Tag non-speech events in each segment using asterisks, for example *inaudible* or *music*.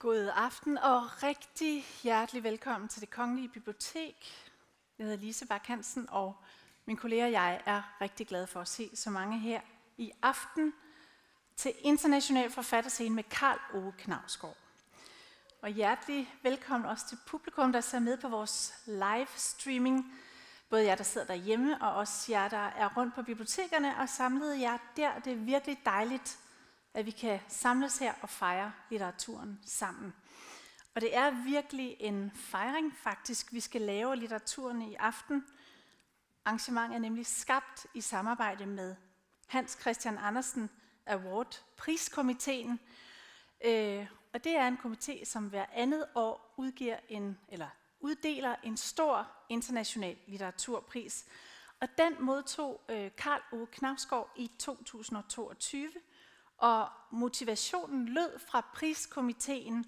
God aften og rigtig hjertelig velkommen til det Kongelige Bibliotek. Jeg hedder Lise Bak Hansen, og min kollega og jeg er rigtig glade for at se så mange her i aften til International Forfatterscene med Karl Ove Knavsgaard. Og hjertelig velkommen også til publikum, der ser med på vores live streaming. Både jer, der sidder derhjemme, og også jer, der er rundt på bibliotekerne og samlede jer der. Det er virkelig dejligt, at vi kan samles her og fejre litteraturen sammen. Og det er virkelig en fejring faktisk, vi skal lave litteraturen i aften. Arrangementet er nemlig skabt i samarbejde med Hans Christian Andersen Award priskomiteen. Øh, og det er en komité, som hver andet år udgiver en, eller uddeler en stor international litteraturpris. Og den modtog øh, Karl O. Knavsgaard i 2022. Og motivationen lød fra priskomiteen.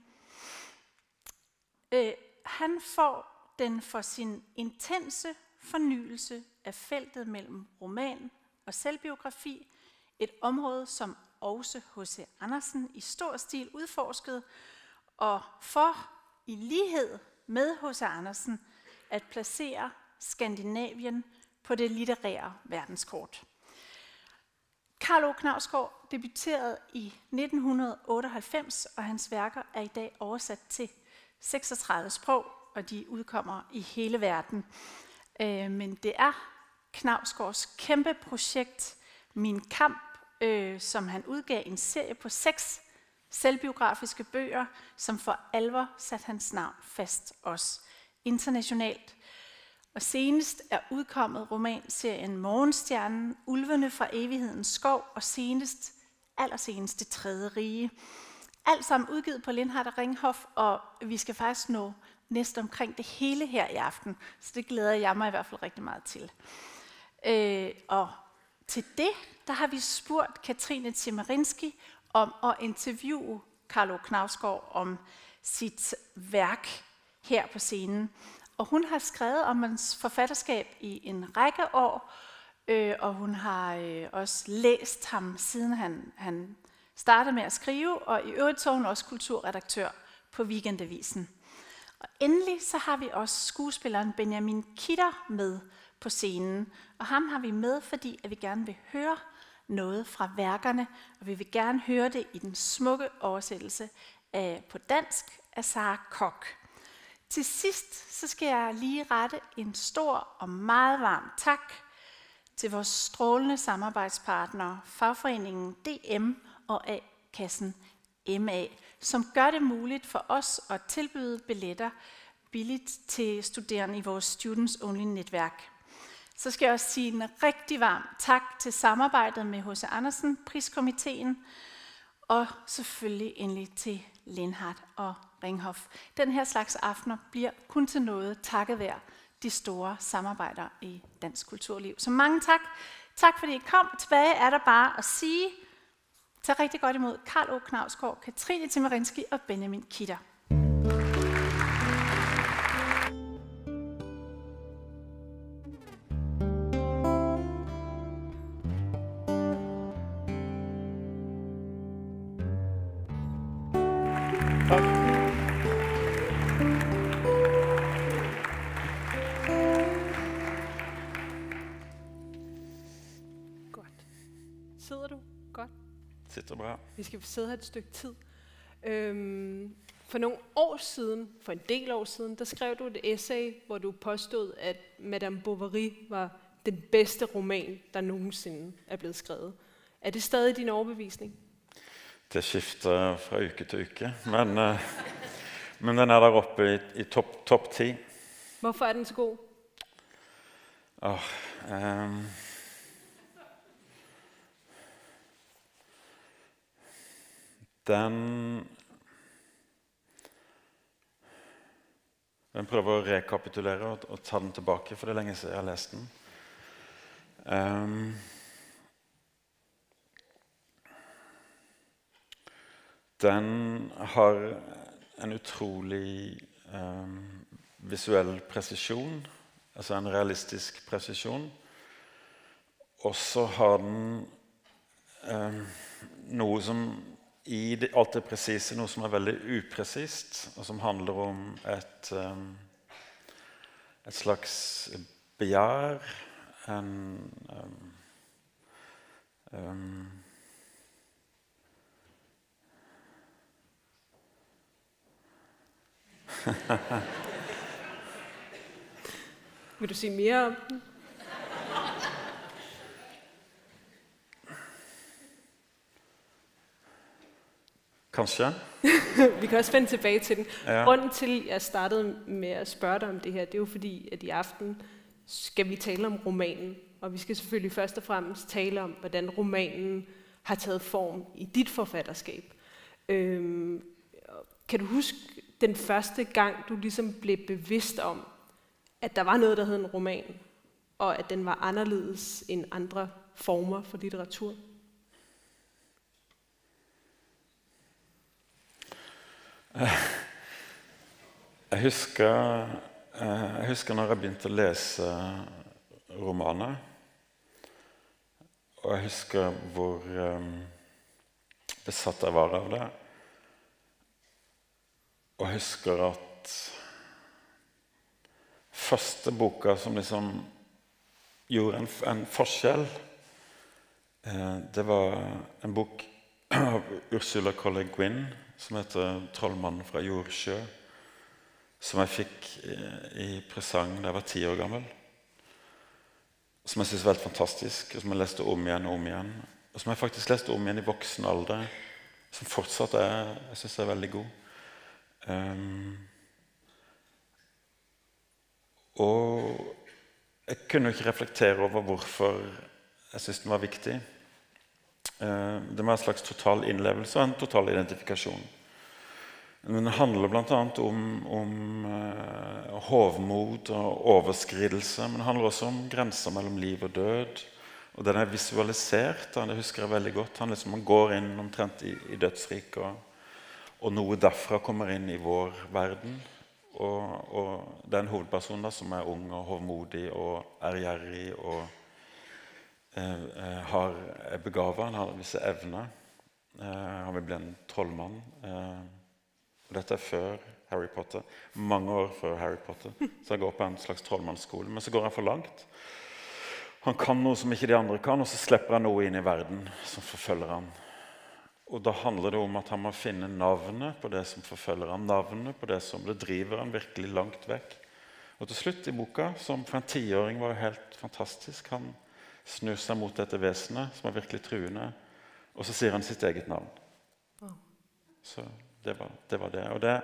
Øh, han får den for sin intense fornyelse af feltet mellem roman og selvbiografi, et område, som også H.C. Andersen i stor stil udforskede, og for i lighed med H.C. Andersen at placere Skandinavien på det litterære verdenskort. Karl O. Knavsgaard debuterede i 1998, og hans værker er i dag oversat til 36 sprog, og de udkommer i hele verden. Øh, men det er Knavsgaards kæmpe projekt Min Kamp, øh, som han udgav en serie på seks selvbiografiske bøger, som for alvor satte hans navn fast også internationalt. Og senest er udkommet romanserien Morgenstjernen, Ulvene fra evighedens skov og senest, allersenest Det tredje rige. Alt sammen udgivet på Lindhardt og Ringhof, og vi skal faktisk nå næsten omkring det hele her i aften. Så det glæder jeg mig i hvert fald rigtig meget til. Øh, og til det, der har vi spurgt Katrine Timerinski om at interviewe Carlo Knavsgaard om sit værk her på scenen. Og hun har skrevet om hans forfatterskab i en række år, øh, og hun har øh, også læst ham, siden han, han startede med at skrive, og i øvrigt så hun også kulturredaktør på Weekendavisen. Og endelig så har vi også skuespilleren Benjamin Kitter med på scenen, og ham har vi med, fordi at vi gerne vil høre noget fra værkerne, og vi vil gerne høre det i den smukke oversættelse af, på dansk af Sara Kok. Til sidst så skal jeg lige rette en stor og meget varm tak til vores strålende samarbejdspartnere, fagforeningen DM og A-kassen MA, som gør det muligt for os at tilbyde billetter billigt til studerende i vores Students Only-netværk. Så skal jeg også sige en rigtig varm tak til samarbejdet med H.C. Andersen, priskomiteen, og selvfølgelig endelig til Lindhardt og Ringhof. Den her slags aftener bliver kun til noget takket være de store samarbejder i dansk kulturliv. Så mange tak. Tak fordi I kom. Tilbage er der bare at sige, tag rigtig godt imod Karl O. Knavsgaard, Katrine Timmerinski og Benjamin Kitter. Vi skal sidde her et stykke tid. Øhm, for nogle år siden, for en del år siden, der skrev du et essay, hvor du påstod, at Madame Bovary var den bedste roman, der nogensinde er blevet skrevet. Er det stadig din overbevisning? Det skifter fra uke til uke, men, uh, men den er der oppe i, i top, top 10. Hvorfor er den så god? Oh, um Den Jeg prøver å rekapitulere og, og, ta den tilbake, for det er lenge siden jeg har lest den. Um, den har en utrolig um, visuell presisjon, altså en realistisk presisjon. Og så har den um, noe som i alt det presise noe som er veldig upresist, og som handler om et, um, et slags begjær, en um, um, Vil du si mer om den? Kanskje. *laughs* Vi kan også vende tilbage til den. Ja. Grunden til, jeg startede med at spørge dig om det her, det er jo fordi, at i aften skal vi tale om romanen. Og vi skal selvfølgelig først og fremmest tale om, hvordan romanen har taget form i dit forfatterskab. Øhm, kan du huske den første gang, du ligesom blev bevidst om, at der var noget, der hed en roman, og at den var anderledes end andre former for litteratur? Jeg husker, eh, jeg husker når jeg begynte å lese romaner. Og jeg husker hvor um, besatt jeg var av det. Og jeg husker at første boka som liksom gjorde en, en forskjell, eh, det var en bok *clears throat* av Ursula K. Le Guin som heter 'Trollmannen fra Jordsjø', som jeg fikk i, i presang da jeg var ti år gammel. Som jeg syntes var helt fantastisk, og som jeg leste om igjen og om igjen. Og som jeg faktisk leste om igjen i voksen alder, som fortsatt er, jeg synes er veldig god. Um, og jeg kunne ikke reflektere over hvorfor jeg syntes den var viktig. Eh, må være en slags total innlevelse og en total identifikasjon. Men det handler bl.a. om, om uh, hovmod og overskridelse. Men det handler også om grenser mellom liv og død. Og den er visualisert. Det husker jeg veldig godt. Han liksom, går inn omtrent i, i dødsriket, og, og, noe derfra kommer inn i vår verden. Og, og det er en hovedperson da, som er ung og hovmodig og ærgjerrig eh, eh har, er. Han har visse evner. Eh, han vil bli en trollmann. Eh, og dette er før Harry Potter. Mange år før Harry Potter. Så han går på en slags trollmannsskole. Men så går han for langt. Han kan noe som ikke de andre kan, og så slipper han noe inn i verden som forfølger han. Og Da handler det om at han må finne navnet på det som forfølger han, navnet på det som det driver han virkelig langt vekk. Og til slutt i boka, som for en tiåring var helt fantastisk Han snur seg mot dette vesenet, som er virkelig truende, og så sier han sitt eget navn. Så det var det. Var det. Og det,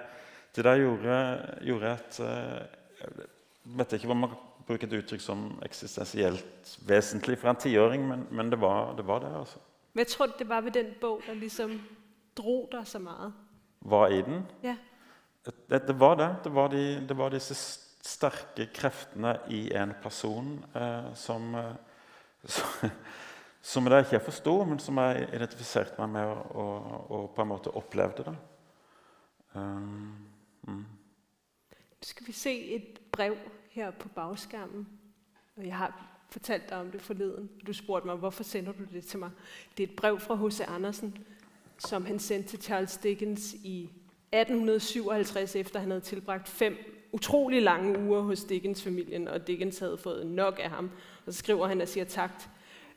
det der gjorde, gjorde at eh, Jeg vet ikke om man kan bruke et uttrykk som eksistensielt vesentlig for en tiåring, men, men det, var, det, var, det. altså. Hvad tror det var ved den bog, der liksom dro deg så meget? Var i den? Ja. Det, det var det. Det var, de, det var, disse sterke kreftene i en person eh, som, eh, som, jeg ikke forsto, men som jeg identifiserte meg med og, og, og på en måte opplevde. Um, mm. Skal vi se et brev her på bagskærmen? Jeg har fortalt deg om det forleden. Du spurte meg hvorfor sender du det til meg. Det er et brev fra H.C. Andersen, som han sendte til Charles Dickens i 1857, efter han hadde tilbragt fem utrolig lange uger hos Dickens-familien, og Dickens hadde fått nok av ham. Og så skriver han og siger tak.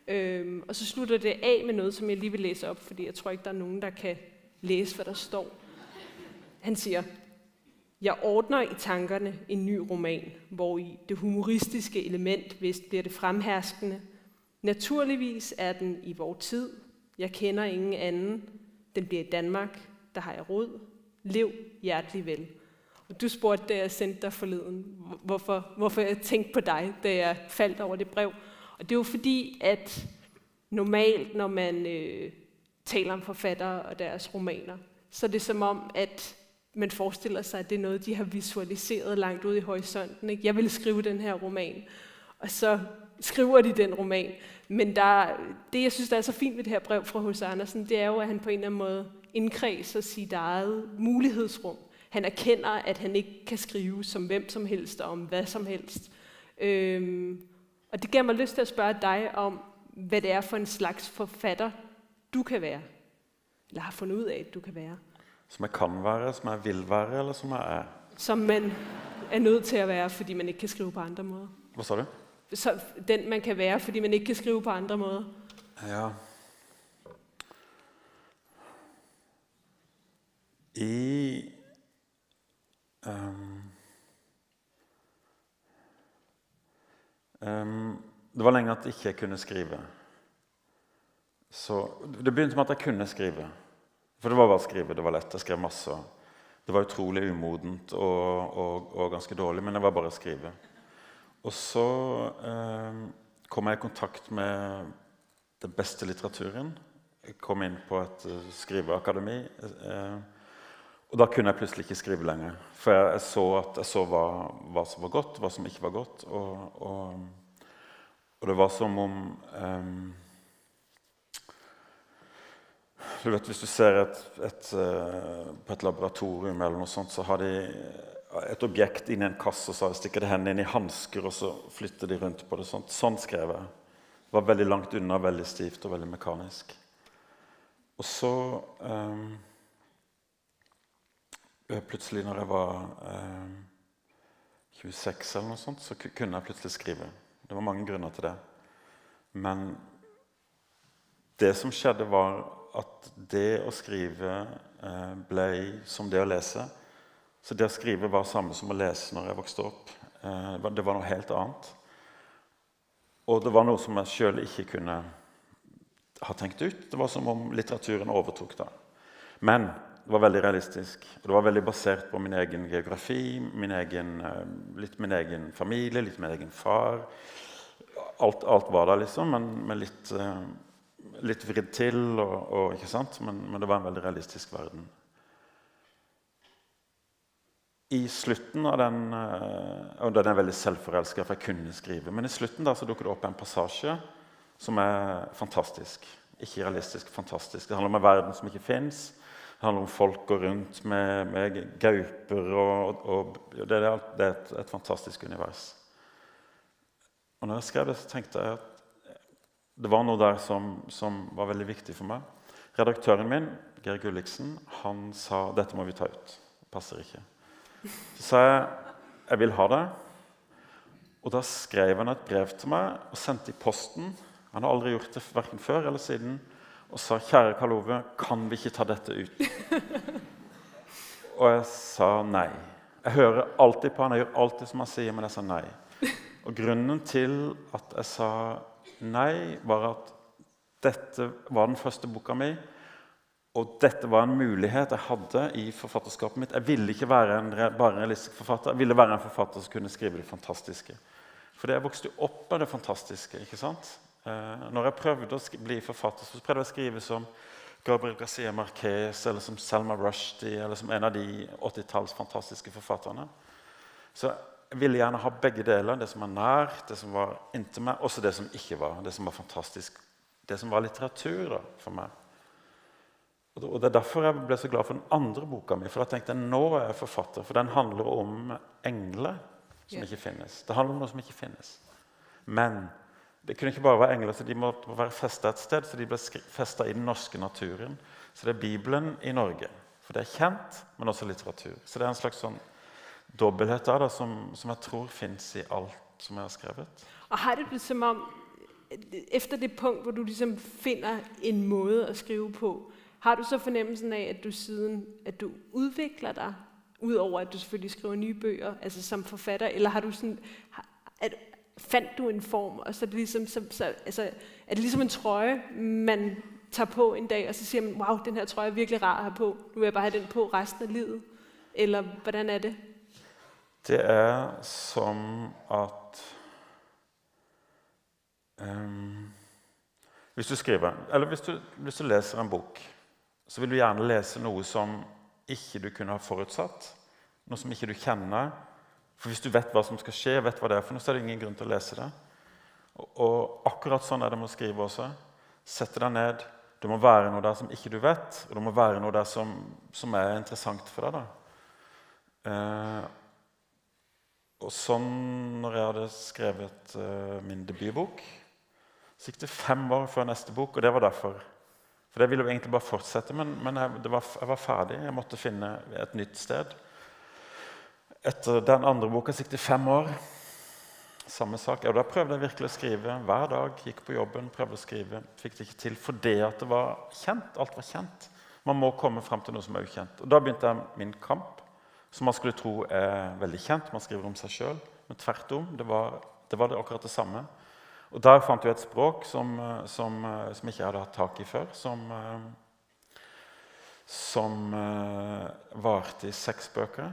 Øhm, og så slutter det af med noget, som jeg lige vil læse op, fordi jeg tror ikke, der er nogen, der kan læse, hvad der står. Han siger, jeg ordner i tankerne en ny roman, hvor i det humoristiske element vist bliver det fremherskende. Naturligvis er den i vor tid. Jeg kender ingen anden. Den bliver i Danmark. Der har jeg råd. Lev hjertelig vel. Du spurgte, da jeg sendte dig forleden, hvorfor, hvorfor jeg tænkte på dig, da jeg faldt over det brev. Og det er jo fordi, at normalt, når man øh, taler om forfattere og deres romaner, så er det som om, at man forestiller sig, at det er noget, de har visualiseret langt ude i horisonten. Ikke? Jeg ville skrive den her roman, og så skriver de den roman. Men der, det, jeg synes, der er så fint ved det her brev fra H.C. Andersen, det er jo, at han på en eller anden måde indkredser sit eget mulighedsrum. Han erkender, at han ikke kan skrive som hvem som helst og om hvad som helst. Øhm, og det gav mig lyst til at spørge dig om, hvad det er for en slags forfatter, du kan være. eller har fundet ud af, at du kan være. Som jeg kan være, som jeg vil være, eller som jeg er? Som man er nødt til at være, fordi man ikke kan skrive på andre måder. Hva sa du? Så den man kan være, fordi man ikke kan skrive på andre måder. Ja. I Det var lenge at jeg ikke kunne skrive. Så Det begynte med at jeg kunne skrive. For det var bare å skrive. Det var lett. Jeg skrev masse. Det var utrolig umodent og, og, og ganske dårlig, men det var bare å skrive. Og så eh, kom jeg i kontakt med den beste litteraturen. Jeg kom inn på et uh, skriveakademi. Eh, og da kunne jeg plutselig ikke skrive lenger. For jeg, så, at, jeg så hva, hva, som var godt, hva som ikke var godt. Og, og, og det var som om um, du vet, Hvis du ser et, et, uh, på et laboratorium, eller noe sånt, så har de et objekt inn i en kasse, og så stikker de hendene inn i hansker og så flytter de rundt på det. Sånt. Sånn skrev jeg. Det var veldig langt unna, veldig stivt og veldig mekanisk. Og så um, Plutselig, når jeg var eh, 26 eller noe sånt, så kunne jeg plutselig skrive. Det var mange grunner til det. Men det som skjedde, var at det å skrive eh, ble som det å lese. Så det å skrive var samme som å lese når jeg vokste opp. Eh, det var noe helt annet. Og det var noe som jeg sjøl ikke kunne ha tenkt ut. Det var som om litteraturen overtok da. Men det var veldig realistisk. Og det var veldig basert på min egen geografi, min egen, eh, litt min egen familie, litt min egen far. Alt, alt var der, liksom, men, men litt, eh, litt vridd til. Og, og, ikke sant? Men, men det var en veldig realistisk verden. I slutten av den eh, og Den er veldig selvforelska, for jeg kunne skrive. Men i slutten da, så dukker det opp en passasje som er fantastisk. Ikke realistisk, fantastisk. Det handler om en verden som ikke fins. Det handler om folk går rundt med, med gauper. Og, og, det, er, det er et, et, fantastisk univers. Og når jeg skrev det, så tenkte jeg at det var noe der som, som var veldig viktig for meg. Redaktøren min, Geir Gulliksen, han sa dette må vi ta ut. Passer ikke. Så sa jeg jeg vil ha det. Og da skrev han et brev til meg og sendte i posten. Han har aldri gjort det verken før eller siden. Og sa kjære Karl Ove, kan vi ikke ta dette ut? Og jeg sa nei. Jeg hører alltid på han, jeg gjør alltid som han sier, men jeg sa nei. Og grunnen til at jeg sa nei, var at dette var den første boka mi. Og dette var en mulighet jeg hadde i forfatterskapet mitt. Jeg ville ikke være en, bare realistisk forfatter, jeg ville være en forfatter som kunne skrive det fantastiske. For jeg vokste opp med det fantastiske. ikke sant? Eh, når jeg prøvde å bli forfatter, så prøvde jeg å skrive som Gabriel Garcia Marquez eller som Selma Rushdie eller som en av de 80-talls fantastiske forfatterne. Så jeg ville gjerne ha begge deler. Det som var nær, det som var inntil meg, også det som ikke var. Det som var fantastisk. Det som var litteratur da, for meg. Og Det er derfor jeg ble så glad for den andre boka mi. For da tenkte jeg nå er jeg forfatter, for den handler om engler som ikke finnes. Det handler om noe som ikke finnes. Men det kunne ikke bare være engler, så de måtte være festa et sted. Så de ble festa i den norske naturen. Så det er Bibelen i Norge. For det er kjent, men også litteratur. Så det er en slags sånn dobbelthet der da, som, som, jeg tror fins i alt som jeg har skrevet. Og har det det som om, Etter det punkt hvor du liksom finner en måte å skrive på, har du så fornemmelsen av at du siden at du utvikler deg, udover at du selvfølgelig skriver nye bøger, altså som forfatter, eller har du sånn fandt du en form, og så ligesom, så, så, altså, er det ligesom en trøje, man tager på en dag, og så siger man, wow, den her trøje er virkelig rar at have på, nu vil jeg bare have den på resten af livet, eller hvordan er det? Det er som at um, hvis du skriver, eller hvis du, hvis du leser en bok, så vil du gjerne lese noe som ikke du kunne ha forutsatt. Noe som ikke du kjenner. For hvis du vet hva som skal skje, vet hva det er for noe, så er det ingen grunn til å lese det. Og, akkurat sånn er det med å skrive også. Sette deg ned. Det må være noe der som ikke du vet, og det må være noe der som, som er interessant for deg. da. Eh, og sånn når jeg hadde skrevet eh, min debutbok, så gikk det fem år før neste bok, og det var derfor. For det ville jo egentlig bare fortsette, men, men jeg, var, jeg, var, ferdig. Jeg måtte finne et nytt sted. Etter den andre boka gikk det fem år. Samme sak. Og da prøvde jeg virkelig å skrive hver dag. Gikk på jobben, prøvde å skrive. Fikk det ikke til fordi det var kjent. Alt var kjent. Man må komme fram til noe som er ukjent. Og Da begynte jeg min kamp, som man skulle tro er veldig kjent. Man skriver om seg sjøl. Men tvert om. Det var, det var det akkurat det samme. Og Der fant jeg et språk som, som, som, ikke jeg hadde hatt tak i før. Som, eh, som varte i seks bøker.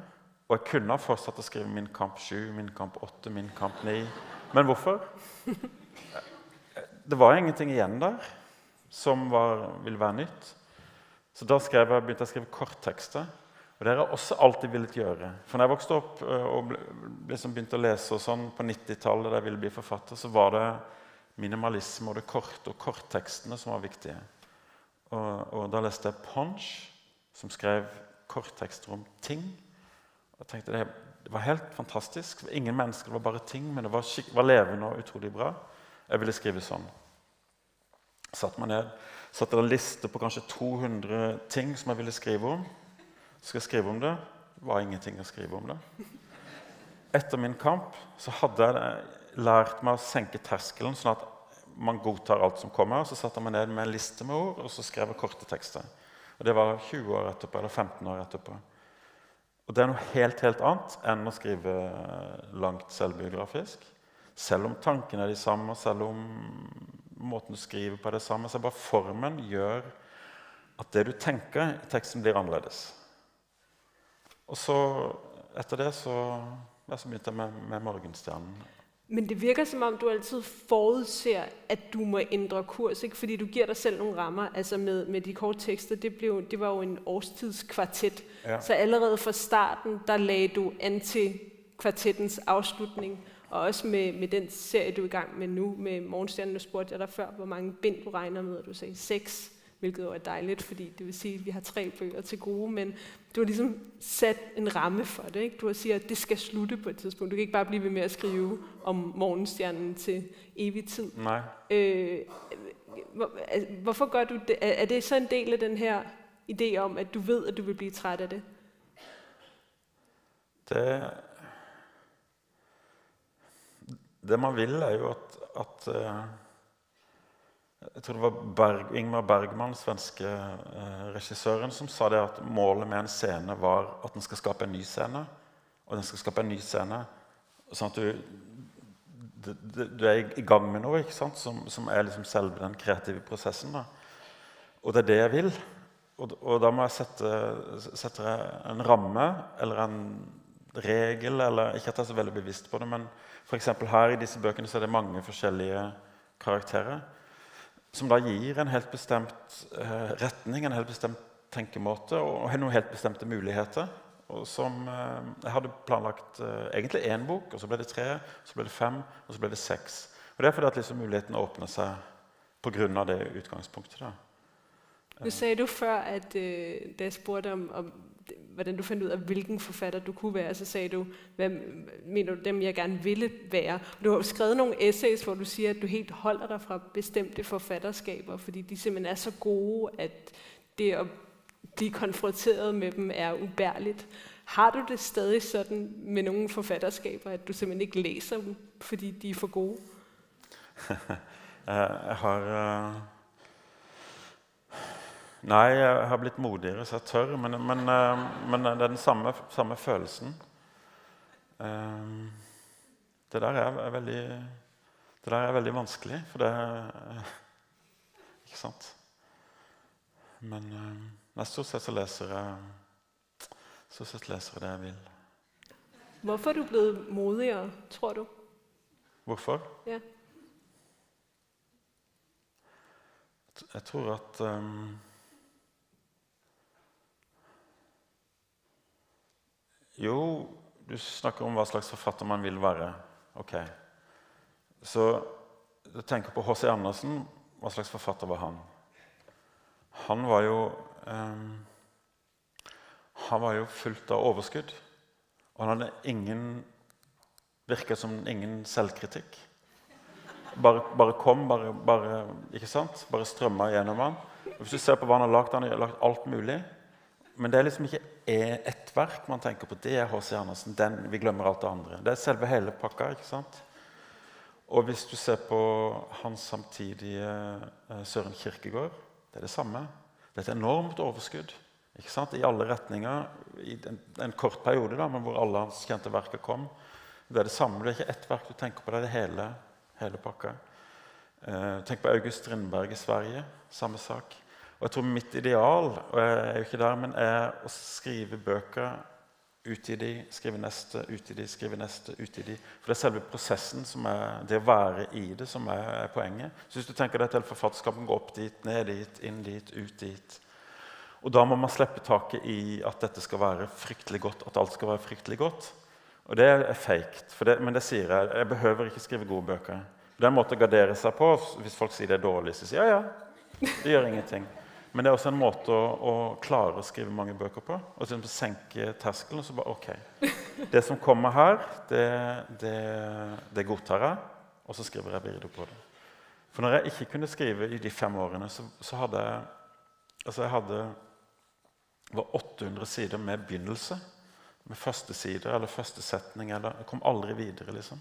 Og jeg kunne ha fortsatt å skrive Min kamp 7, Min kamp 8, Min kamp 9. Men hvorfor? Det var ingenting igjen der som var, ville være nytt. Så da jeg, begynte jeg å skrive korttekster. Og det har jeg også alltid villet gjøre. For når jeg vokste opp og og liksom begynte å lese og sånn på 90-tallet, da jeg ville bli forfatter, så var det minimalisme og det korte og korttekstene som var viktige. Og, og da leste jeg Ponch, som skrev korttekster om ting. Jeg tenkte det, det var helt fantastisk. Ingen mennesker, det var bare ting, men det var, var levende og utrolig bra. Jeg ville skrive sånn. Satt meg ned, satte en liste på kanskje 200 ting som jeg ville skrive om skal jeg skrive om det. Det var ingenting å skrive om det. Etter min kamp så hadde jeg lært meg å senke terskelen, sånn at man godtar alt som kommer. Så satte jeg meg ned med en liste med ord og så skrev jeg korte tekster. Og Det var 20 år etterpå, eller 15 år etterpå. Og Det er noe helt helt annet enn å skrive langt selvbiografisk. Selv om tankene er de samme, selv om måten du skriver på er det samme, så er bare formen gjør at det du tenker i teksten, blir annerledes. Og så, etter det så, ja, så begynte jeg med, med Morgenstjernen. Men det virker som om du alltid forudser at du må ændre kurs, ikke? fordi du gir deg selv noen rammer. altså Med, med de korte tekster, det, blev, det var jo en årstidskvartet. Ja. Så allerede fra starten der lagde du an til kvartettens avslutning. Og også med, med den serie du er i gang med nu, med Morgenstjernen. Nu spurgte jeg deg før hvor mange bind du regner med, og du sagde seks hvilket jo er dejligt, fordi det vil sige, at vi har tre bøger til gode, men du har ligesom sat en ramme for det. Ikke? Du har sagt, at det skal slutte på et tidspunkt. Du kan ikke bare blive ved med at skrive om morgenstjernen til evig tid. Nej. Øh, hvor, hvorfor gør du det? Er det så en del af den her idé om, at du ved, at du vil blive træt af det? Det, det man vil, er jo at, at uh jeg tror det var Berg, Ingmar Bergman, svenske eh, regissøren, som sa det at målet med en scene var at den skal skape en ny scene. Og den skal skape en ny scene sånn at du, du, du er i gang med noe ikke som, som, er liksom selve den kreative prosessen. Da. Og det er det jeg vil. Og, og da må jeg sette, sette, en ramme eller en regel. eller Ikke at jeg er så veldig bevisst på det, men for her i disse bøkene så er det mange forskjellige karakterer som da gir en helt bestemt eh, retning, en helt bestemt tenkemåte og noen helt bestemte muligheter. Og som, eh, jeg hadde planlagt eh, egentlig én bok, og så ble det tre, så ble det fem, og så ble det seks. Og Det er fordi at liksom muligheten åpner seg pga. det utgangspunktet. da. Nu sagde du før, at da jeg spurgte om, om hvordan du fandt ud af, hvilken forfatter du kunne være, så sagde du, hvad mener du, dem jeg gerne ville være? Du har skrevet nogle essays, hvor du siger, at du helt holder dig fra bestemte forfatterskaber, fordi de simpelthen er så gode, at det at blive konfronteret med dem er ubærligt. Har du det stadig sådan med nogle forfatterskaber, at du simpelthen ikke læser dem, fordi de er for gode? *laughs* jeg har... Uh Nei, jeg har blitt modigere, så jeg tør. Men, men, eh, men det er den samme, samme følelsen. Eh, det der er, er veldig det der er veldig vanskelig, for det *laughs* Ikke sant? Men nei, stort sett så leser jeg Stort sett leser jeg det jeg vil. Hvorfor er du blitt modigere, tror du? Hvorfor? Ja. Jeg tror at um, Jo, du snakker om hva slags forfatter man vil være. Ok. Så du tenker på H.C. Andersen. Hva slags forfatter var han? Han var jo um, Han var jo fullt av overskudd. Og han hadde ingen Virka som ingen selvkritikk. Bare, bare kom, bare, bare, ikke sant? Bare strømma gjennom han. Hvis du ser på hva han har lagd, han har lagt alt mulig. Men det er liksom ikke ett verk man tenker på. Det er H.C. Andersen. Den, vi glemmer alt det andre. Det er selve hele pakka. ikke sant? Og hvis du ser på hans samtidige eh, Søren Kirkegård, det er det samme. Det er et enormt overskudd ikke sant? i alle retninger i en, en kort periode, da, men hvor alle hans kjente verker kom. Det er det samme. Det er ikke ett verk du tenker på, det er det hele, hele pakka. Eh, tenk på August Strindberg i Sverige. Samme sak. Og jeg tror mitt ideal og jeg er jo ikke der, men er å skrive bøker, utgi de, skrive neste, utgi de, skrive neste, utgi de. For det er selve prosessen, som er, det å være i det, som er, er poenget. Så hvis du tenker deg til forfatterskapen gå opp dit, ned dit, inn dit, ut dit Og da må man slippe taket i at dette skal være fryktelig godt, at alt skal være fryktelig godt. Og det er fake. men det sier jeg. Jeg behøver ikke skrive gode bøker. Det er en måte å gardere seg på. Hvis folk sier det er dårlig, så sier jeg ja, ja. Det gjør ingenting. Men det er også en måte å, å klare å skrive mange bøker på. Og så senke terskelen. og så bare, ok, Det som kommer her, det, det, det godtar jeg, og så skriver jeg videre på det. For når jeg ikke kunne skrive i de fem årene, så, så hadde jeg altså jeg hadde, var 800 sider med begynnelse med første side eller første setning. Eller, jeg kom aldri videre, liksom.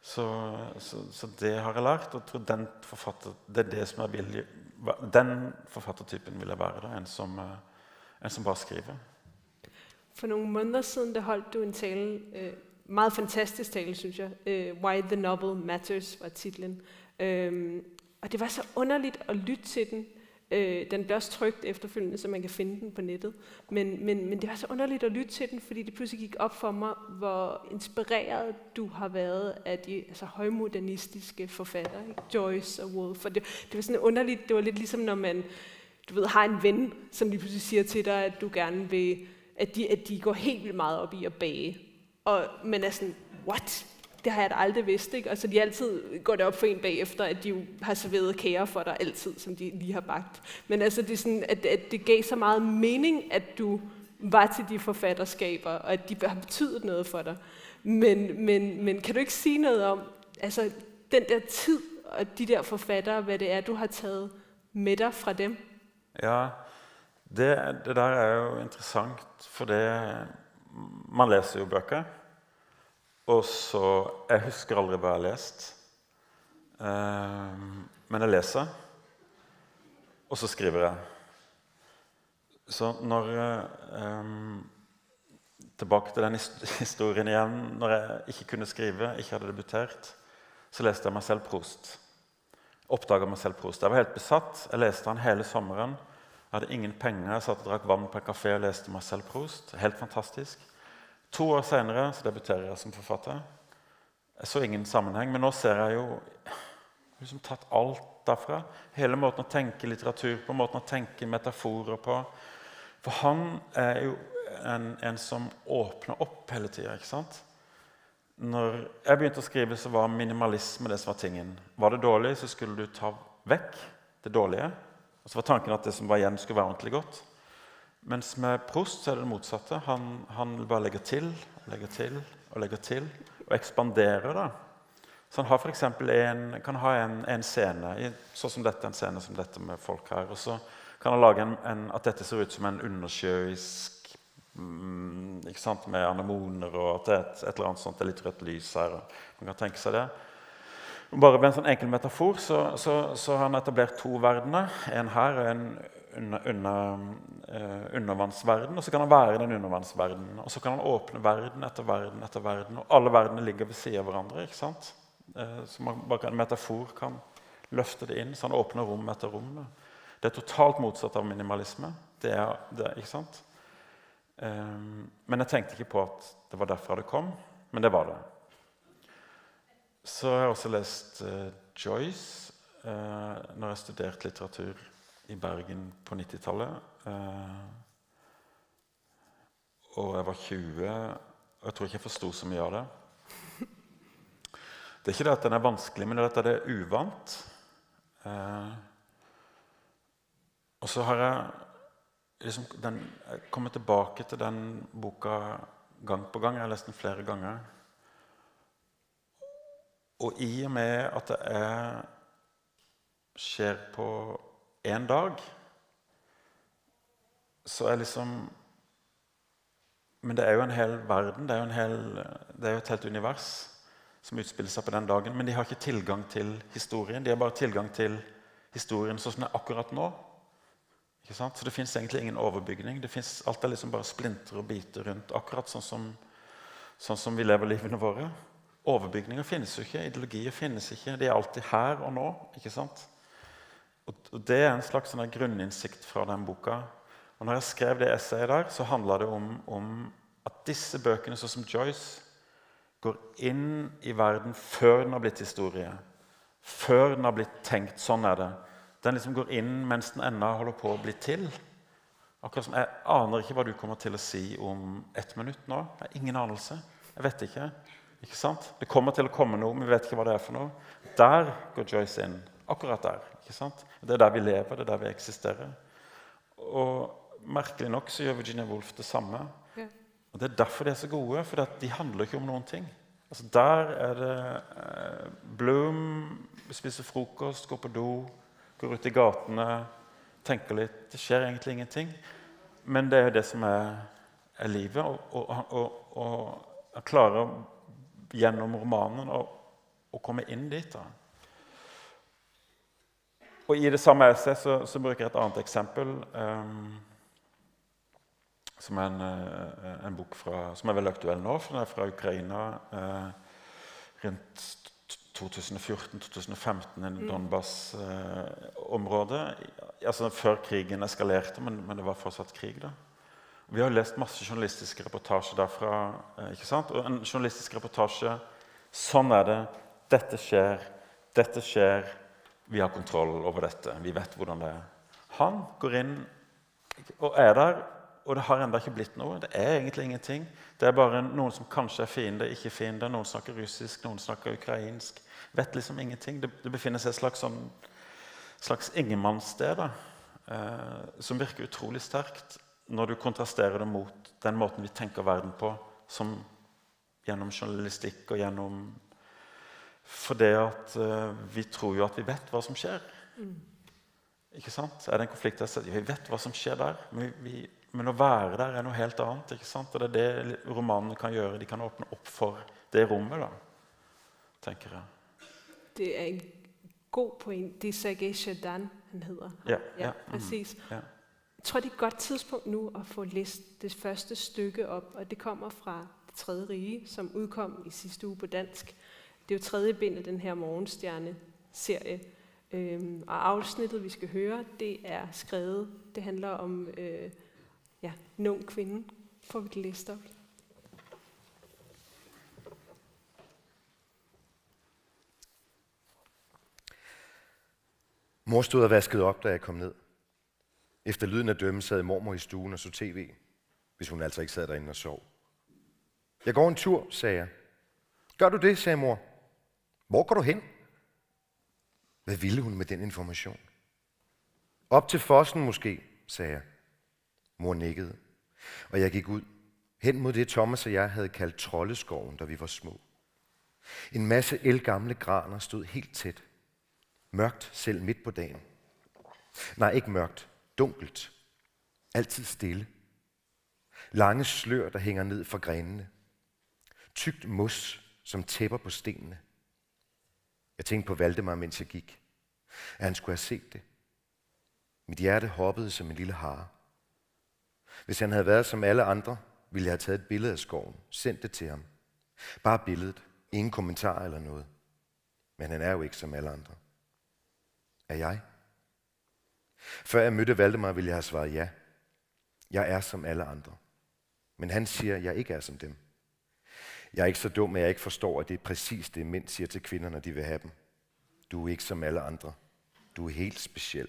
Så, så, så, det har jeg lært. Og jeg tror den, forfatter, det er det som er vilje, den forfattertypen vil jeg være. Da, en, som, eh, en som bare skriver. For noen måneder siden det holdt du en tale, øh, meget fantastisk tale, synes jeg. Øh, 'Why the Novel Matters' var titlen. Øh, og det var så underligt å lytte til den. Øh, den bliver også trygt efterfølgende, så man kan finne den på nettet. Men, men, men det var så underligt å lytte til den, fordi det plutselig gikk opp for meg hvor inspireret du har været av de altså, højmodernistiske forfattere. Joyce og Woolf. Og det, det, var sådan underligt, det var litt ligesom når man du ved, har en ven, som lige plutselig sier til deg at du gerne vil at de, at de går helt vildt meget op i å bage. Og, man er sånn What? Det har jeg da aldrig vidst. Ikke? Og så de altid går det op for en bagefter, at de jo har serveret kære for dig altid, som de lige har bagt. Men altså, det, er sådan, at, at det gav så meget mening, at du var til de forfatterskaber, og at de har betydet noget for dig. Men, men, men kan du ikke sige noget om altså, den der tid og de der forfattere, hvad det er, du har taget med dig fra dem? Ja, det, det der er jo interessant, for det, man læser jo bøker, og så Jeg husker aldri hva jeg har lest. Um, men jeg leser, og så skriver jeg. Så når um, Tilbake til den historien igjen. Når jeg ikke kunne skrive, ikke hadde debutert, så leste jeg meg selv Prost. Oppdaga meg selv Prost. Jeg var helt besatt. Jeg leste han hele sommeren. Jeg hadde ingen penger. Jeg satt og drakk vann på en kafé og leste meg selv Prost. Helt fantastisk. To år senere debuterer jeg som forfatter. Jeg så ingen sammenheng, men nå ser jeg jo liksom tatt alt derfra. Hele måten å tenke litteratur på, måten å tenke metaforer på. For han er jo en, en som åpner opp hele tida. Når jeg begynte å skrive, så var minimalisme det som var tingen. Var det dårlig, så skulle du ta vekk det dårlige. Og så var tanken at det som var igjen, skulle være ordentlig godt. Mens med Prost så er det det motsatte. Han, han bare legger til legger til og legger til og ekspanderer. da. Så han har for en, kan ha en, en scene sånn som dette, en scene som dette med folk her. Og så kan han lage en, en, at dette ser ut som en undersjøisk mm, ikke sant, Med anemoner, og at det er et, et eller annet sånt, det er litt rødt lys her. man kan tenke seg det. Bare med en sånn enkel metafor så, så, så har han etablert to verdener. En her og en under, under, uh, undervannsverden, og så kan han være i den undervannsverdenen. Og så kan han åpne verden etter verden etter verden, og alle verdenene ligger ved siden av hverandre. ikke sant? Uh, så man bare En metafor kan løfte det inn, så han åpner rom etter rom. Det er totalt motsatt av minimalisme. Det det, ikke sant? Um, men jeg tenkte ikke på at det var derfra det kom, men det var det. Så jeg har jeg også lest Joyce når jeg studerte litteratur i Bergen på 90-tallet. Eh, og jeg var 20, og jeg tror ikke jeg forsto så mye av det. Det er ikke det at den er vanskelig, men det er at det er uvant. Eh, og så har jeg liksom den, jeg kommet tilbake til den boka gang på gang. Jeg har lest den flere ganger. Og i og med at det er, skjer på én dag, så er liksom Men det er jo en hel verden, det er jo, en hel, det er jo et helt univers som utspiller seg på den dagen. Men de har ikke tilgang til historien. De har bare tilgang til historien sånn som det er akkurat nå. Så det fins egentlig ingen overbygning. Det alt er liksom bare splinter og biter rundt. Akkurat sånn som, sånn som vi lever livene våre. Overbygninger finnes jo ikke. Ideologier finnes ikke. De er alltid her og nå. ikke sant? Og Det er en slags sånn grunninnsikt fra den boka. Og når jeg skrev det essayet der, så handla det om, om, at disse bøkene, sånn som Joyce, går inn i verden før den har blitt historie. Før den har blitt tenkt. Sånn er det. Den liksom går inn mens den ennå holder på å bli til. Akkurat som Jeg aner ikke hva du kommer til å si om ett minutt nå. Jeg har ingen anelse. Jeg vet ikke. Ikke sant? Det kommer til å komme noe, men vi vet ikke hva det er for noe. Der går Joyce inn. Akkurat der. ikke sant? Det er der vi lever, det er der vi eksisterer. Og merkelig nok så gjør Virginia Woolf det samme. Ja. Og Det er derfor de er så gode, for de handler ikke om noen ting. Altså Der er det eh, Bloom spiser frokost, går på do, går ut i gatene, tenker litt. Det skjer egentlig ingenting. Men det er jo det som er, er livet. Og, og, og, og klarer gjennom romanen å, å komme inn dit. da. Og I det samme esset så, så, bruker jeg et annet eksempel. Um, som er en, uh, en, bok fra, som er veldig aktuell nå, for den er fra Ukraina. Uh, rundt 2014-2015, i mm. Donbas-området. Uh, altså Før krigen eskalerte, men, men, det var fortsatt krig. da. Vi har lest masse journalistiske reportasjer derfra. Eh, ikke sant? Og en journalistisk reportasje Sånn er det. Dette skjer. Dette skjer. Vi har kontroll over dette. Vi vet hvordan det er. Han går inn og er der, og det har ennå ikke blitt noe. Det er egentlig ingenting. Det er bare noen som kanskje er fiende, ikke fiende. Noen snakker russisk, noen snakker ukrainsk. Vet liksom ingenting. Det, det befinner seg et slags, sånn, slags ingenmannssted eh, som virker utrolig sterkt når du kontrasterer det mot den måten vi tenker verden på, som gjennom journalistikk og gjennom For det at uh, vi tror jo at vi vet hva som skjer. Mm. Ikke sant? Er det en konflikt der? Vi vet hva som skjer der. Men, vi, men, å være der er noe helt annet. ikke sant? Og det er det romanene kan gjøre. De kan åpne opp for det rommet, da, tenker jeg. Det er en god point. Det er Sergej Shadan han heter. Ja, ja. Mm, ja. Jeg tror, det er et godt tidspunkt nå å få lest det første stykket opp, og det kommer fra Det tredje rige, som utkom i siste uge på dansk. Det er jo tredje bind af den her morgenstjerne-serie. Øhm, og afsnittet, vi skal høre, det er skrevet, det handler om øh, ja, en ung kvinde. Får vi det læst op? Mor stod og vaskede op, da jeg kom ned. Efter lyden af dømme sad mormor i stuen og så tv, hvis hun altså ikke sad derinde og sov. Jeg går en tur, sagde jeg. Gør du det, sagde mor. Hvor går du hen? Hvad ville hun med den information? Op til fossen måske, sagde jeg. Mor nikkede, og jeg gik ud, hen mod det Thomas og jeg havde kaldt troldeskoven, da vi var små. En masse elgamle graner stod helt tæt. Mørkt selv midt på dagen. Nej, ikke mørkt dunkelt, altid stille. Lange slør, der hænger ned fra grenene. Tygt mos, som tæpper på stenene. Jeg tænkte på Valdemar, mens jeg gik. At han skulle have set det. Mit hjerte hoppede som en lille hare. Hvis han havde været som alle andre, ville jeg have taget et billede af skoven, sendt det til ham. Bare billedet, ingen kommentar eller noget. Men han er jo ikke som alle andre. Er jeg? Før jeg mødte Valdemar, ville jeg have svaret ja. Jeg er som alle andre. Men han siger, at jeg ikke er som dem. Jeg er ikke så dum, at jeg ikke forstår, at det er præcis det, mænd siger til kvinder, når de vil have dem. Du er ikke som alle andre. Du er helt speciel.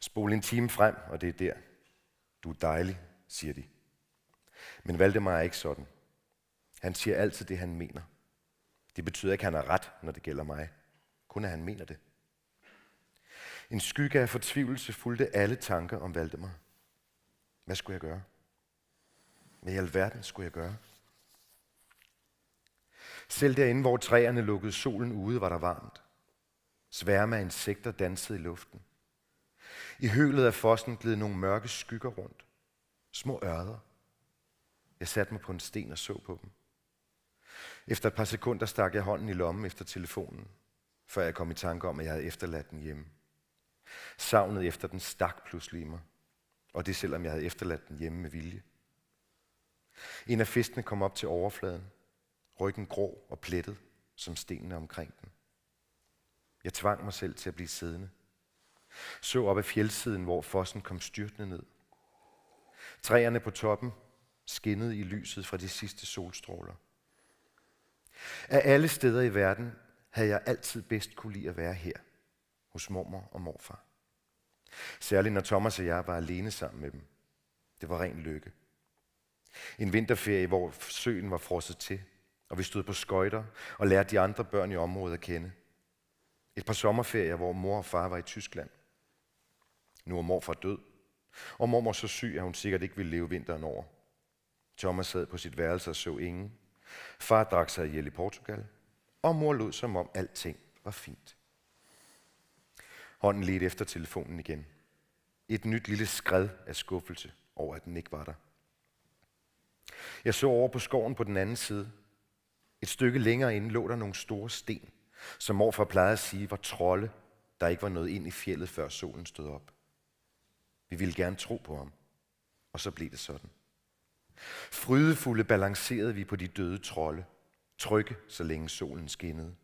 Spol en time frem, og det er der. Du er dejlig, siger de. Men Valdemar er ikke sådan. Han siger altid det, han mener. Det betyder ikke, at han har ret, når det gælder mig. Kun at han mener det. En skygge af fortvivlelse fulgte alle tanker om Valdemar. Hvad skulle jeg gøre? Hvad i alverden skulle jeg gøre? Selv derinde, hvor træerne lukkede solen ude, var der varmt. Sværme af insekter dansede i luften. I hølet af fossen gled nogle mørke skygger rundt. Små ørder. Jeg satte mig på en sten og så på dem. Efter et par sekunder stak jeg hånden i lommen efter telefonen, før jeg kom i tanke om, at jeg havde efterladt den hjemme. Savnet efter den stak pludselig i mig, og det selvom jeg havde efterladt den hjemme med vilje. En af fiskene kom op til overfladen, ryggen grå og plettet, som stenene omkring den. Jeg tvang mig selv til at blive siddende. Så op ad fjeldsiden, hvor fossen kom styrtende ned. Træerne på toppen skinnede i lyset fra de sidste solstråler. Af alle steder i verden havde jeg altid bedst kunne lide at være her, hos mormor og morfar. Særligt når Thomas og jeg var alene sammen med dem. Det var ren lykke. En vinterferie, hvor søen var frosset til, og vi stod på skøjter og lærte de andre børn i området at kende. Et par sommerferier, hvor mor og far var i Tyskland. Nu er morfar død, og mormor så syg, at hun sikkert ikke ville leve vinteren over. Thomas sad på sit værelse og så ingen. Far drak sig ihjel i Portugal, og mor lod som om alting var fint. Hånden ledte efter telefonen igen. Et nyt lille skred af skuffelse over, at den ikke var der. Jeg så over på skoven på den anden side. Et stykke længere inde lå der nogle store sten, som morfar plejede at sige var trolde, der ikke var nået ind i fjellet, før solen stod op. Vi ville gerne tro på ham, og så blev det sådan. Frydefulde balancerede vi på de døde trolde, trygge, så længe solen skinnede.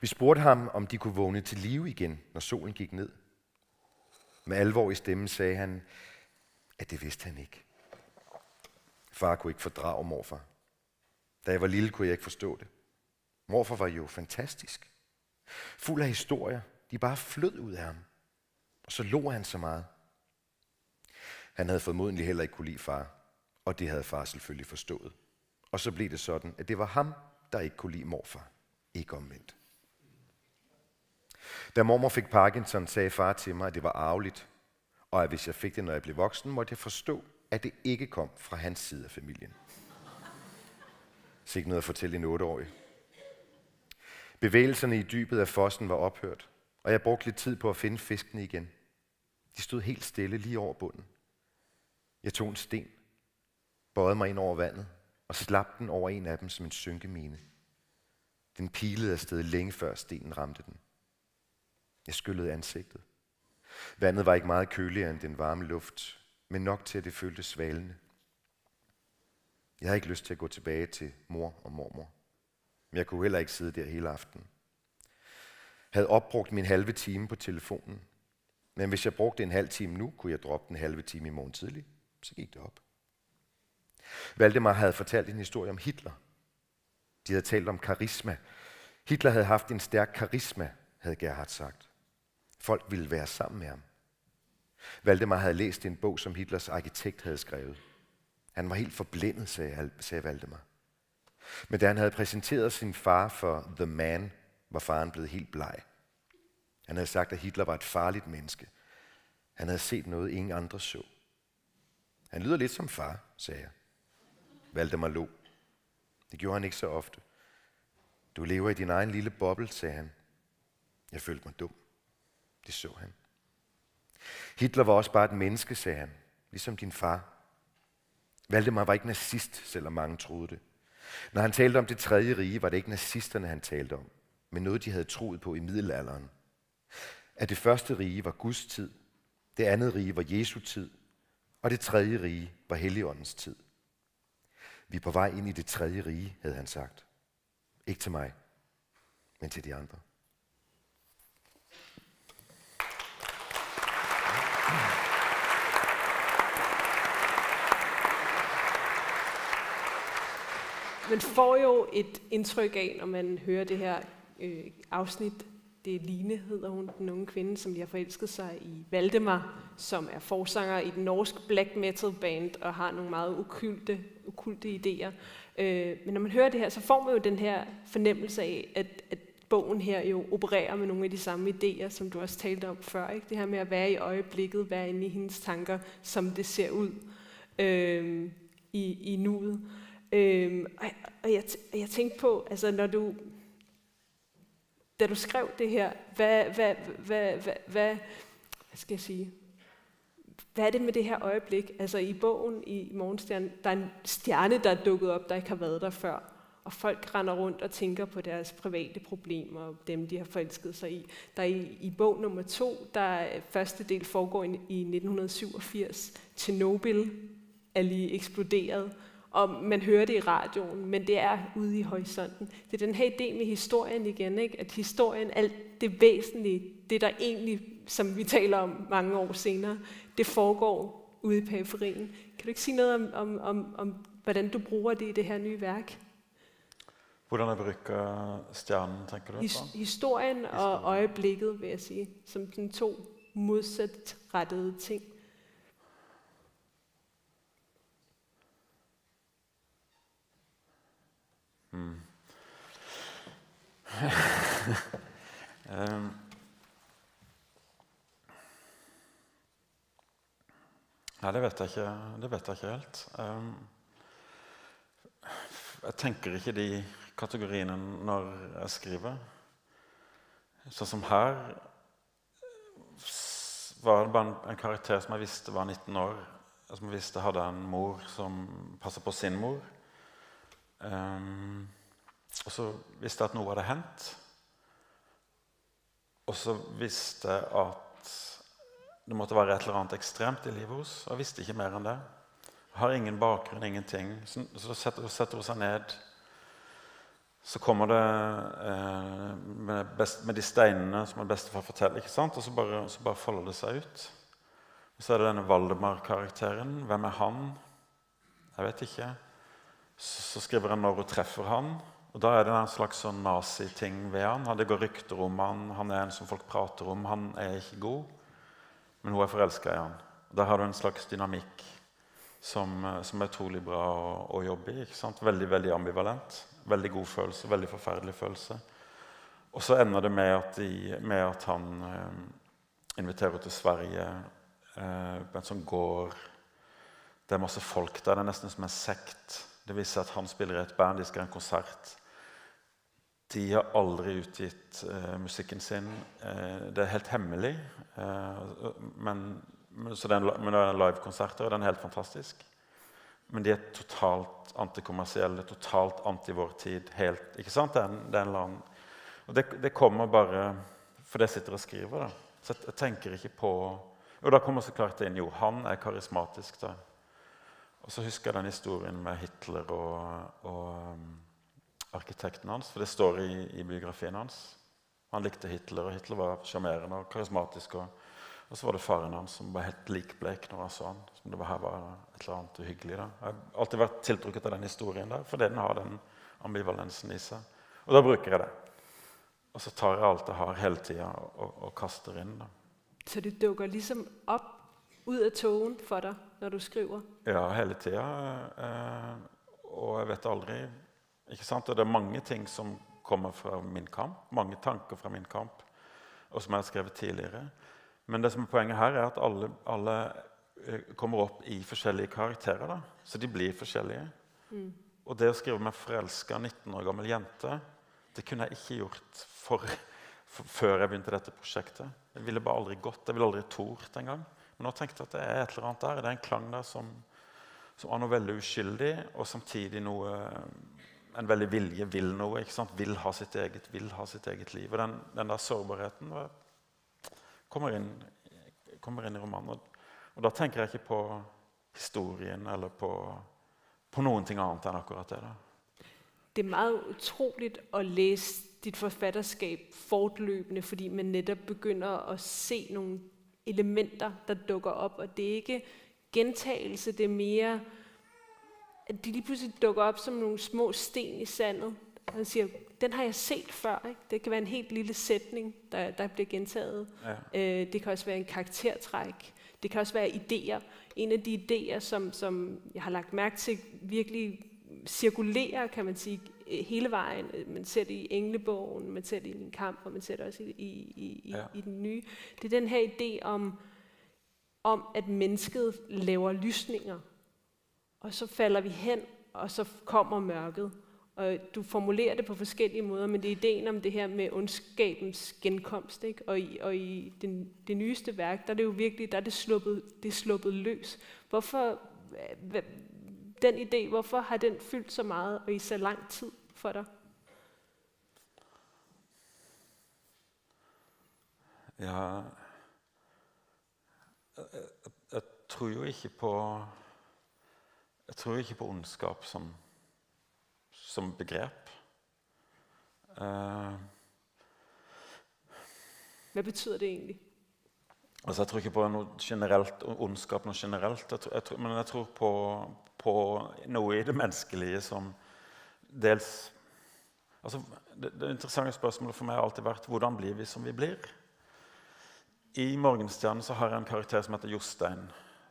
Vi spurgte ham, om de kunne vågne til live igen, når solen gik ned. Med alvor i stemmen sagde han, at det vidste han ikke. Far kunne ikke fordrage morfar. Da jeg var lille, kunne jeg ikke forstå det. Morfar var jo fantastisk. Fuld af historier. De bare flød ud af ham. Og så lå han så meget. Han havde formodentlig heller ikke kunne lide far. Og det havde far selvfølgelig forstået. Og så blev det sådan, at det var ham, der ikke kunne lide morfar. Ikke omvendt. Da mormor fik Parkinson, sagde far til mig, at det var arveligt, og at hvis jeg fik det, når jeg blev voksen, måtte jeg forstå, at det ikke kom fra hans side af familien. Så ikke noget at fortælle en otteårig. Bevægelserne i dybet af fossen var ophørt, og jeg brugte lidt tid på at finde fiskene igen. De stod helt stille lige over bunden. Jeg tog en sten, bøjede mig ind over vandet og slap den over en af dem som en synkemine. Den pilede afsted længe før stenen ramte den. Jeg skyllede ansigtet. Vandet var ikke meget køligere end den varme luft, men nok til, at det føltes svalende. Jeg havde ikke lyst til at gå tilbage til mor og mormor, men jeg kunne heller ikke sidde der hele aftenen. Jeg havde opbrugt min halve time på telefonen, men hvis jeg brugte en halv time nu, kunne jeg droppe den halve time i morgen tidlig. Så gik det op. Valdemar havde fortalt en historie om Hitler. De havde talt om karisma. Hitler havde haft en stærk karisma, havde Gerhard sagt. Folk ville være sammen med ham. Valdemar havde læst en bog, som Hitlers arkitekt havde skrevet. Han var helt forblændet, sagde, sagde Valdemar. Men da han havde præsenteret sin far for The Man, var faren blevet helt bleg. Han havde sagt, at Hitler var et farligt menneske. Han havde set noget, ingen andre så. Han lyder lidt som far, sagde jeg. Valdemar lå. Det gjorde han ikke så ofte. Du lever i din egen lille boble, sagde han. Jeg følte mig dum. Det så han. Hitler var også bare et menneske, sagde han, ligesom din far. Valdemar var ikke nazist, selvom mange troede det. Når han talte om det tredje rige, var det ikke nazisterne, han talte om, men noget, de havde troet på i middelalderen. At det første rige var Guds tid, det andet rige var Jesu tid, og det tredje rige var Helligåndens tid. Vi er på vej ind i det tredje rige, havde han sagt. Ikke til mig, men til de andre. Man får jo et indtryk af, når man hører det her øh, afsnit. Det er Line, hedder hun, den unge kvinde, som lige har forelsket sig i Valdemar, som er forsanger i den norske black metal band og har nogle meget okulte, okulte idéer. Øh, men når man hører det her, så får man jo den her fornemmelse af, at, at bogen her jo opererer med nogle af de samme idéer, som du også talte om før. Ikke? Det her med at være i øjeblikket, være inde i hendes tanker, som det ser ud øh, i, i nuet. Øh, og, og jeg, jeg tænkte på, altså når du, da du skrev det her, hvad, hvad, hvad, hvad, hvad hvad skal jeg sige, hvad er det med det her øjeblik? Altså i bogen i Morgenstjernen, der er en stjerne, der er dukket op, der ikke har været der før. Og folk render rundt og tænker på deres private problemer, og dem de har forelsket sig i. Der er i, i bog nummer to, der første del foregår i, i 1987. Tjernobyl er lige eksploderet, og man hører det i radioen, men det er ude i horisonten. Det er den her idé med historien igen, ikke? at historien, alt det væsentlige, det der egentlig, som vi taler om mange år senere, det foregår ude i periferien. Kan du ikke sige noget om, om, om, om hvordan du bruger det i det her nye værk? Hvordan jeg bruker stjernen, tenker du? His, historien og øjeblikket, vil jeg sige, som den to modsatrettede ting. Um, *laughs* Nei, det vet jeg ikke, vet jeg ikke helt. Um, jeg tenker ikke de kategoriene når jeg skriver. Sånn som her var det bare en, en karakter som jeg visste var 19 år. Som jeg visste hadde en mor som passet på sin mor. Um, og så visste jeg at noe hadde hendt. Og så visste jeg at det måtte være et eller annet ekstremt i livet. Og jeg visste ikke mer enn det. Jeg har ingen bakgrunn, ingenting. Så, så setter, setter, hun seg ned. Så kommer det eh, med, best, med, de steinene som er bestefar forteller, ikke sant? og så bare, så bare folder det seg ut. Og så er det denne Valdemar-karakteren. Hvem er han? Jeg vet ikke. Så, skriver han når hun treffer han. Og Da er det en slags sånn naziting ved han. Det går rykter om han, han er en som folk prater om. Han er ikke god men hun er forelska i han. Der har du en slags dynamikk som, som er utrolig bra å, å jobbe i. Veldig veldig ambivalent. Veldig god følelse, veldig forferdelig følelse. Og så ender det med at, de, med at han eh, inviterer til Sverige eh, på en sånn gård. Det er masse folk der. Det er nesten som en sekt. Det viser at han spiller i et band, de skal ha en konsert. De har aldri utgitt uh, musikken sin. Uh, det er helt hemmelig. Uh, men, det er en, livekonserter, og den er helt fantastisk. Men de er totalt antikommersielle, totalt anti vår tid. Helt, ikke sant? Det er en, det er en land. Og det, det, kommer bare fordi jeg sitter og skriver. Da. Så jeg, jeg, tenker ikke på Og da kommer så klart det inn Jo, han er karismatisk. da. Og så husker jeg den historien med Hitler og, og um, arkitekten hans, for det står i, i, biografien hans. Han likte Hitler, og Hitler var sjarmerende og karismatisk. Og, og, så var det faren hans som var helt likbleik når han så han. Som det var her var et eller annet uhyggelig. Da. Jeg har alltid vært tiltrukket av den historien der, fordi den har den ambivalensen i seg. Og da bruker jeg det. Og så tar jeg alt jeg har hele tida, og, og, og, kaster inn. Da. Så det dukker liksom opp ut av togen for deg når du skriver? Ja, hele tida. Eh, og jeg vet aldri ikke sant? Og det er mange ting som kommer fra min kamp, mange tanker fra min kamp, og som jeg har skrevet tidligere. Men det som er poenget her er at alle, alle eh, kommer opp i forskjellige karakterer. Da. Så de blir forskjellige. Mm. Og det å skrive meg forelska 19 år gammel jente, det kunne jeg ikke gjort for, *laughs* for, før jeg begynte dette prosjektet. Jeg ville bare aldri gått. Jeg ville aldri tort engang. Men nå tenkte jeg at det er et eller annet der. Det er en klang der som, som er noe veldig uskyldig, og samtidig noe en veldig vilje, vil noe. ikke sant? Vil ha sitt eget, vil ha sitt eget liv. Og den, den der sårbarheten kommer inn, kommer inn i romanen. Og, da tenker jeg ikke på historien eller på, på noen ting annet enn akkurat det. da. Det er meget utrolig å lese ditt forfatterskap fortløpende, fordi man nettopp begynner å se noen elementer der dukker opp. Og det er ikke gentagelse, det er mer at de lige pludselig dukker op som nogle små sten i sandet. Og han siger, den har jeg set før. Ikke? Det kan være en helt lille sætning, der, der bliver gentaget. Ja. Øh, det kan også være en karaktertræk. Det kan også være idéer. En af de idéer, som, som jeg har lagt mærke til, virkelig cirkulerer, kan man sige, hele vejen. Man ser det i Englebogen, man ser det i min kamp, og man ser det også i, i, i, ja. i den nye. Det er den her idé om, om, at mennesket laver lysninger og så falder vi hen, og så kommer mørket. Og du formulerer det på forskellige måder, men det er ideen om det her med ondskabens genkomst. Ikke? Og i, og i den, det nyeste værk, der er det jo virkelig der er det sluppet, det er sluppet løs. Hvorfor, den idé, hvorfor har den fyldt så meget og i så lang tid for dig? Ja jeg, jeg tror jo ikke på Jeg tror ikke på ondskap som som begrep. Uh, Hva betyr det egentlig? Altså, jeg tror ikke på noe generelt, ondskap noe generelt, jeg tror, jeg tror, men jeg tror på, på, noe i det menneskelige som dels altså, det, det, interessante spørsmålet for meg har alltid vært hvordan blir vi som vi blir. I Morgenstjernen har jeg en karakter som heter Jostein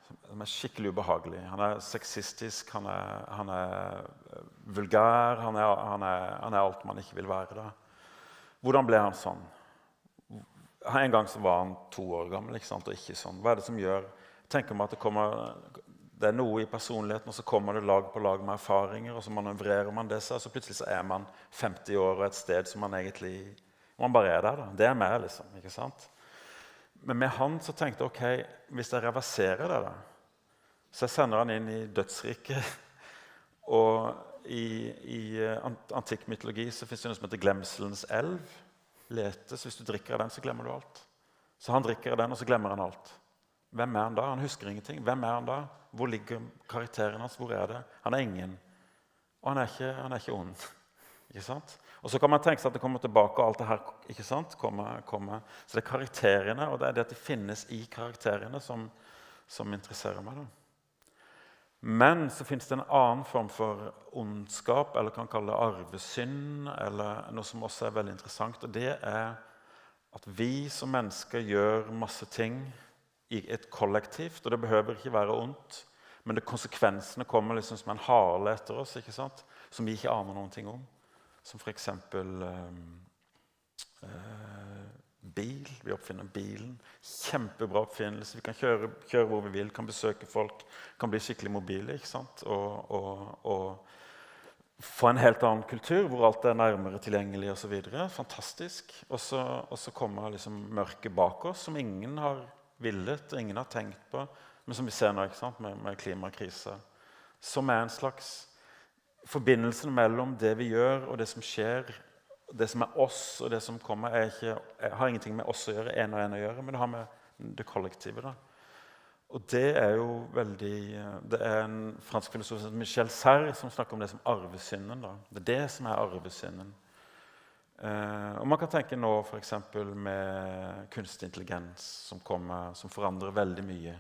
som er skikkelig ubehagelig. Han er sexistisk, han er, han er eh, vulgær, han er, han, han er, alt man ikke vil være. Da. Hvordan ble han sånn? En gang så var han to år gammel ikke sant? og ikke sånn. Hva er det som gjør tenker om at det, kommer, det er noe i personligheten, og så kommer det lag på lag med erfaringer, og så manøvrerer man det seg, og så plutselig så er man 50 år og et sted som man egentlig Man bare er der. da. Det er meg, liksom. ikke sant? Men med han så tenkte jeg ok, hvis jeg reverserer det, da, så jeg sender han inn i dødsriket. *laughs* Og i, i uh, antikk mytologi så fins det noe som heter glemselens elv. Letes. Hvis du drikker av den, så glemmer du alt. Så han drikker av den, og så glemmer han alt. Hvem er han da? Han husker ingenting. Hvem er han da? Hvor ligger karakteren hans? Hvor er det? Han er ingen. Og han er ikke, han er ikke ond. *laughs* Ikke sant? Og Så kan man tenke seg at det kommer tilbake, og alt det her ikke sant? Kommer, kommer. Så det er karakterene, og det er det at de finnes i karakterene, som, som interesserer meg. Da. Men så fins det en annen form for ondskap, eller kan kalle det arvesynd, eller noe som også er veldig interessant. og det er at vi som mennesker gjør masse ting i et kollektivt. Og det behøver ikke være ondt, men det, konsekvensene kommer liksom som en hale etter oss ikke sant? som vi ikke aner noen ting om. Som f.eks. Um, uh, bil. Vi oppfinner bilen. Kjempebra oppfinnelse. Vi kan kjøre, kjøre, hvor vi vil, kan besøke folk, kan bli skikkelig mobile. ikke sant? Og, og, og få en helt annen kultur hvor alt er nærmere tilgjengelig osv. Fantastisk. Og så kommer liksom mørket bak oss, som ingen har villet og ingen har tenkt på, men som vi ser nå med, med klimakrise. Som er en slags forbindelsen mellom det vi gjør, og det som skjer, det som er oss, og det som kommer, ikke, har ingenting med oss å gjøre, en og en å gjøre, men det har med det kollektive. da. Og det er jo veldig Det er en fransk filosof som Michel Serre som snakker om det som arvesynden. da. Det er det som er arvesynden. Eh, og Man kan tenke nå f.eks. med kunstig intelligens som kommer, som forandrer veldig mye.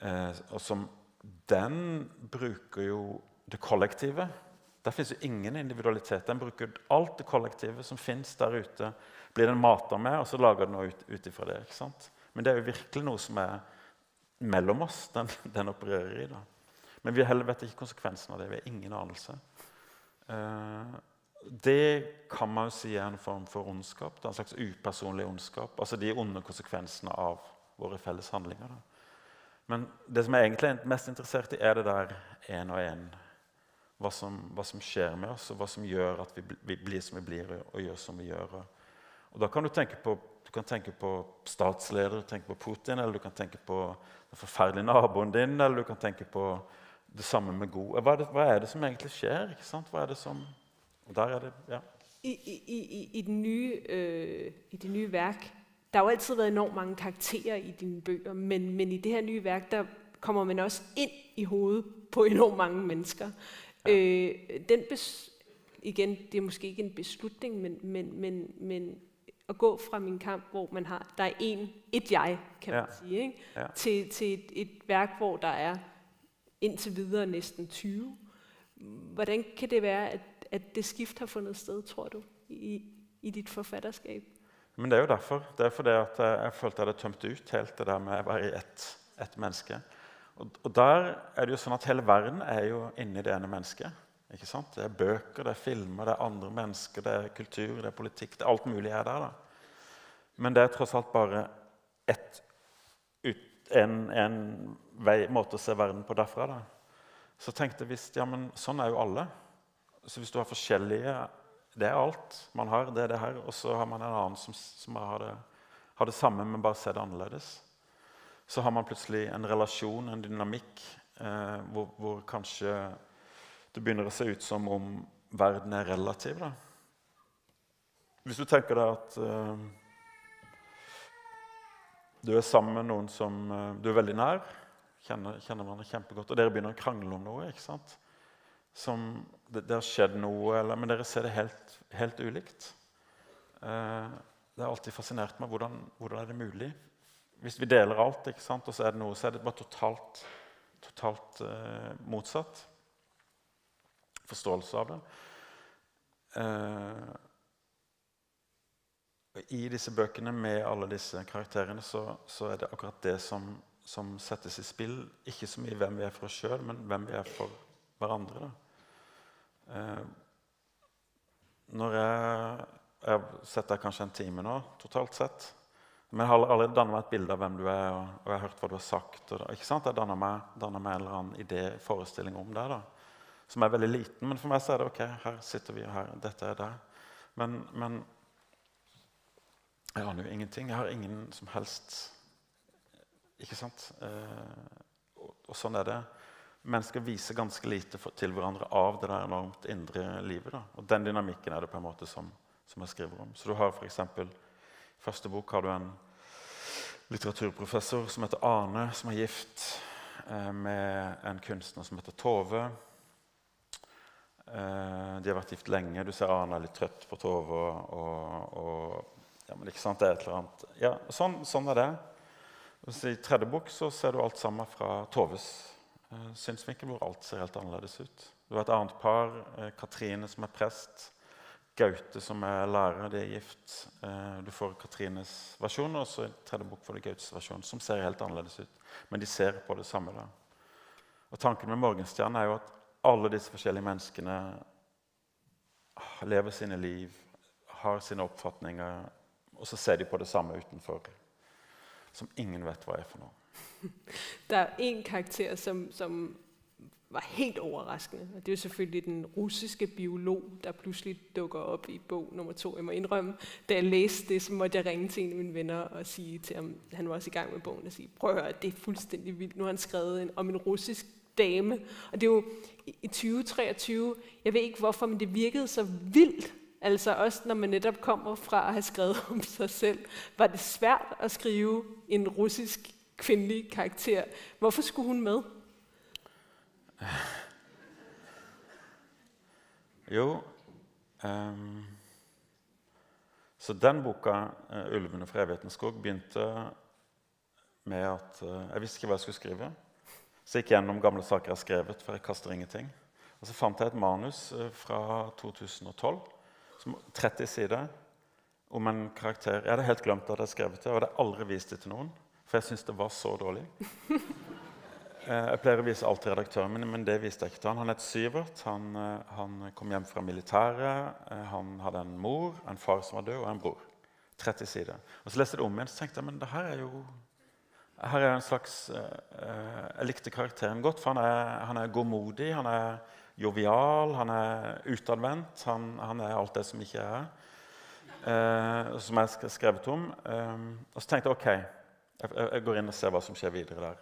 Eh, og som Den bruker jo det kollektive. Der fins ingen individualitet. Den bruker alt det kollektive som fins der ute. Blir den mata med, og så lager den noe ut ifra det. ikke sant? Men det er jo virkelig noe som er mellom oss, den, *laughs* den opererer i. da. Men vi heller vet ikke konsekvensen av det. Vi har ingen anelse. Uh, det kan man jo si er en form for ondskap. En slags upersonlig ondskap. Altså de onde konsekvensene av våre felles handlinger. Da. Men det som jeg egentlig er mest interessert i, er det der én og én hva hva som, skjer med oss, og hva som gjør at vi, vi blir som vi blir, og, gjør som vi gjør. Og Da kan du tenke på, du kan tenke på statsleder, tenke på Putin, eller du kan tenke på den forferdelige naboen din, eller du kan tenke på det samme med god. Hva er det, hva er det som egentlig skjer? ikke sant? Hva er det som og der er det, ja. I, i, i, i, den nye, øh, I det nye værk Der har jo altid været enormt mange karakterer i dine bøger, men, men i det her nye værk, der kommer man også ind i hovedet på enormt mange mennesker. Øh, den bes, igen, det er måske ikke en beslutning, men, men, men, men at gå fra min kamp, hvor man har, der er en, et jeg, kan ja. man sige, ikke? Ja. Til, til et, et værk, hvor der er indtil videre næsten 20. Hvordan kan det være, at, at det skift har funnet sted, tror du, i, i ditt forfatterskap? Men det er jo derfor. Det er fordi at jeg følte jeg hadde tømt ut helt det der med å være ett et menneske. Og, og, der er det jo sånn at hele verden er jo inni det ene mennesket. ikke sant? Det er bøker, det er filmer, det er andre mennesker, det er kultur, det er politikk. det er Alt mulig er der. da. Men det er tross alt bare ett, en, en vei, måte å se verden på derfra. da. Så tenkte jeg visst, ja, men sånn er jo alle. Så hvis du har forskjellige Det er alt man har. det er det her, Og så har man en annen som, som har, det, har, det, samme, men bare ser det annerledes. Så har man plutselig en relasjon, en dynamikk, eh, hvor, hvor, kanskje det begynner å se ut som om verden er relativ. Da. Hvis du tenker deg at eh, du er sammen med noen som eh, du er veldig nær, kjenner, kjenner man kjempegodt, og dere begynner å krangle om noe ikke sant? Som, det, det, har skjedd noe, eller, men dere ser det helt, helt ulikt. Eh, det har alltid fascinert meg. Hvordan, hvordan, er det mulig? Hvis vi deler alt, ikke sant, og så er det noe, så er det bare totalt, totalt eh, motsatt forståelse av det. Eh, I disse bøkene med alle disse karakterene så, så er det akkurat det som som settes i spill. Ikke så mye hvem vi er for oss sjøl, men hvem vi er for hverandre. Eh, når jeg, jeg har sett deg kanskje en time nå, totalt sett. Men jeg har allerede dannet meg et bilde av hvem du er, og, og jeg har hørt hva du har sagt. Og, ikke sant? Jeg danner meg, danner meg en eller annen idé, forestilling om deg, da, som er veldig liten. Men for meg så er det ok, her sitter vi, og her, dette er deg. Men, men jeg aner jo ingenting. Jeg har ingen som helst ikke sant? Eh, og, og, sånn er det. Mennesker viser ganske lite for, til hverandre av det der enormt indre livet. Da. Og den dynamikken er det på en måte som, som jeg skriver om. Så du har eksempel, I første bok har du en litteraturprofessor som heter Arne, som er gift eh, med en kunstner som heter Tove. Eh, de har vært gift lenge. Du ser Arne er litt trøtt på Tove. Og, og, ja, men ikke sant, det er et eller annet. Ja, sånn, sånn er det. I tredje bok så ser du alt sammen fra Toves synsvinkel, hvor alt ser helt annerledes ut. Det var et annet par, eh, Katrine som er prest, Gaute som er lærer, de er gift. Eh, du får Katrines versjon, og så i tredje bok får du Gautes versjon, som ser helt annerledes ut. Men de ser på det samme. da. Og Tanken med Morgenstjernen er jo at alle disse forskjellige menneskene lever sine liv, har sine oppfatninger, og så ser de på det samme utenfor som ingen vet hva er for noe. Der er en karakter som, som var helt overraskende. Og det er jo selvfølgelig den russiske biolog, der pludselig dukker op i bog nummer to. Jeg må indrømme, da jeg læste det, så måtte jeg ringe til en af mine venner og sige til ham, han var også i gang med bogen, og sige, prøv at høre, det er fuldstændig vildt. Nu har han skrevet en, om en russisk dame. Og det er jo i 2023, jeg ved ikke hvorfor, men det virkede så vildt, Altså også når man netop kommer fra at have skrevet om sig selv, var det svært at skrive en russisk kvindelig karakter. Hvorfor skulle hun med? *sighs* Jo um, Så den boka, uh, 'Ulvene fra evighetens skog', begynte med at uh, jeg visste ikke hva jeg skulle skrive. Så jeg gikk gjennom gamle saker jeg har skrevet, for jeg kaster ingenting. Og så fant jeg et manus uh, fra 2012 30 sider om en karakter. Jeg hadde helt glemt at jeg hadde skrevet det, og hadde aldri vist det til noen. For jeg syns det var så dårlig. *laughs* Eh, jeg pleier å vise alt til redaktøren min, men det viste jeg ikke til han. Han het Syvert. Han, eh, han, kom hjem fra militæret. Eh, han hadde en mor, en far som var død, og en bror. 30 sider. Og Så leste jeg det om igjen så tenkte jeg, men det her er jo her er en slags, Jeg likte karakteren godt, for han er, han er godmodig. Han er jovial, han er utadvendt. Han, han, er alt det som ikke er som jeg skrevet om. Og så tenkte jeg ok, jeg, jeg, går inn og ser hva som skjer videre der.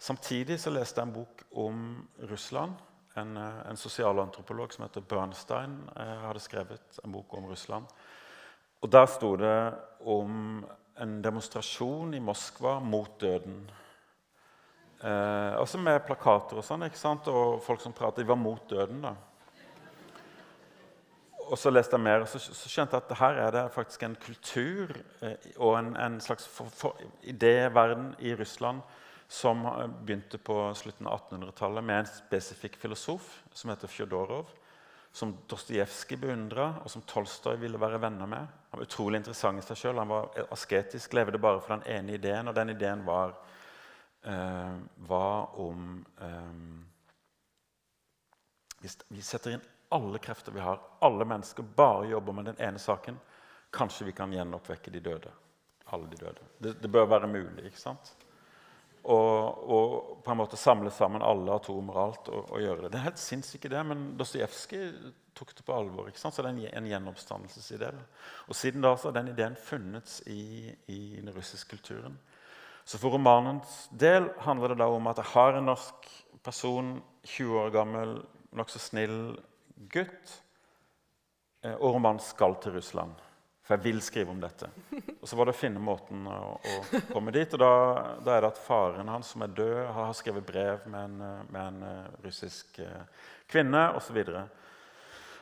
Samtidig så leste jeg en bok om Russland. En, eh, en sosialantropolog som heter Bernstein eh, hadde skrevet en bok om Russland. Og Der sto det om en demonstrasjon i Moskva mot døden. Eh, også med plakater og sånn, ikke sant? og folk som pratet. De var mot døden. da. Og så leste jeg mer, og så, så skjønte jeg at her er det faktisk en kultur eh, og en, en slags idéverden i Russland som begynte på slutten av 1800-tallet med en spesifikk filosof som heter Fjodorov. Som Dostojevskij beundra, og som Tolstoy ville være venner med. Han var utrolig interessant i seg sjøl. Han var asketisk, levde bare for den ene ideen, og den ideen var eh, var om eh, Hvis vi setter inn alle krefter vi har, alle mennesker bare jobber med den ene saken, kanskje vi kan gjenoppvekke de døde. Alle de døde. Det, det bør være mulig. ikke sant? og, og på en måte samle sammen alle atomer og alt og, og gjøre det. Det er helt sinnssykt det, men Dostojevskij tok det på alvor. ikke sant? Så det er en, en gjenoppstandelsesidé. Og siden da så har den ideen funnet i, i den russiske kulturen. Så for romanens del handler det da om at jeg har en norsk person, 20 år gammel, nokså snill gutt, eh, og romanen skal til Russland. For jeg vil skrive om dette. Og så var det å finne måten å, å komme dit. Og da, da, er det at faren hans, som er død, har skrevet brev med en, med en eh, russisk eh, kvinne osv. Og, så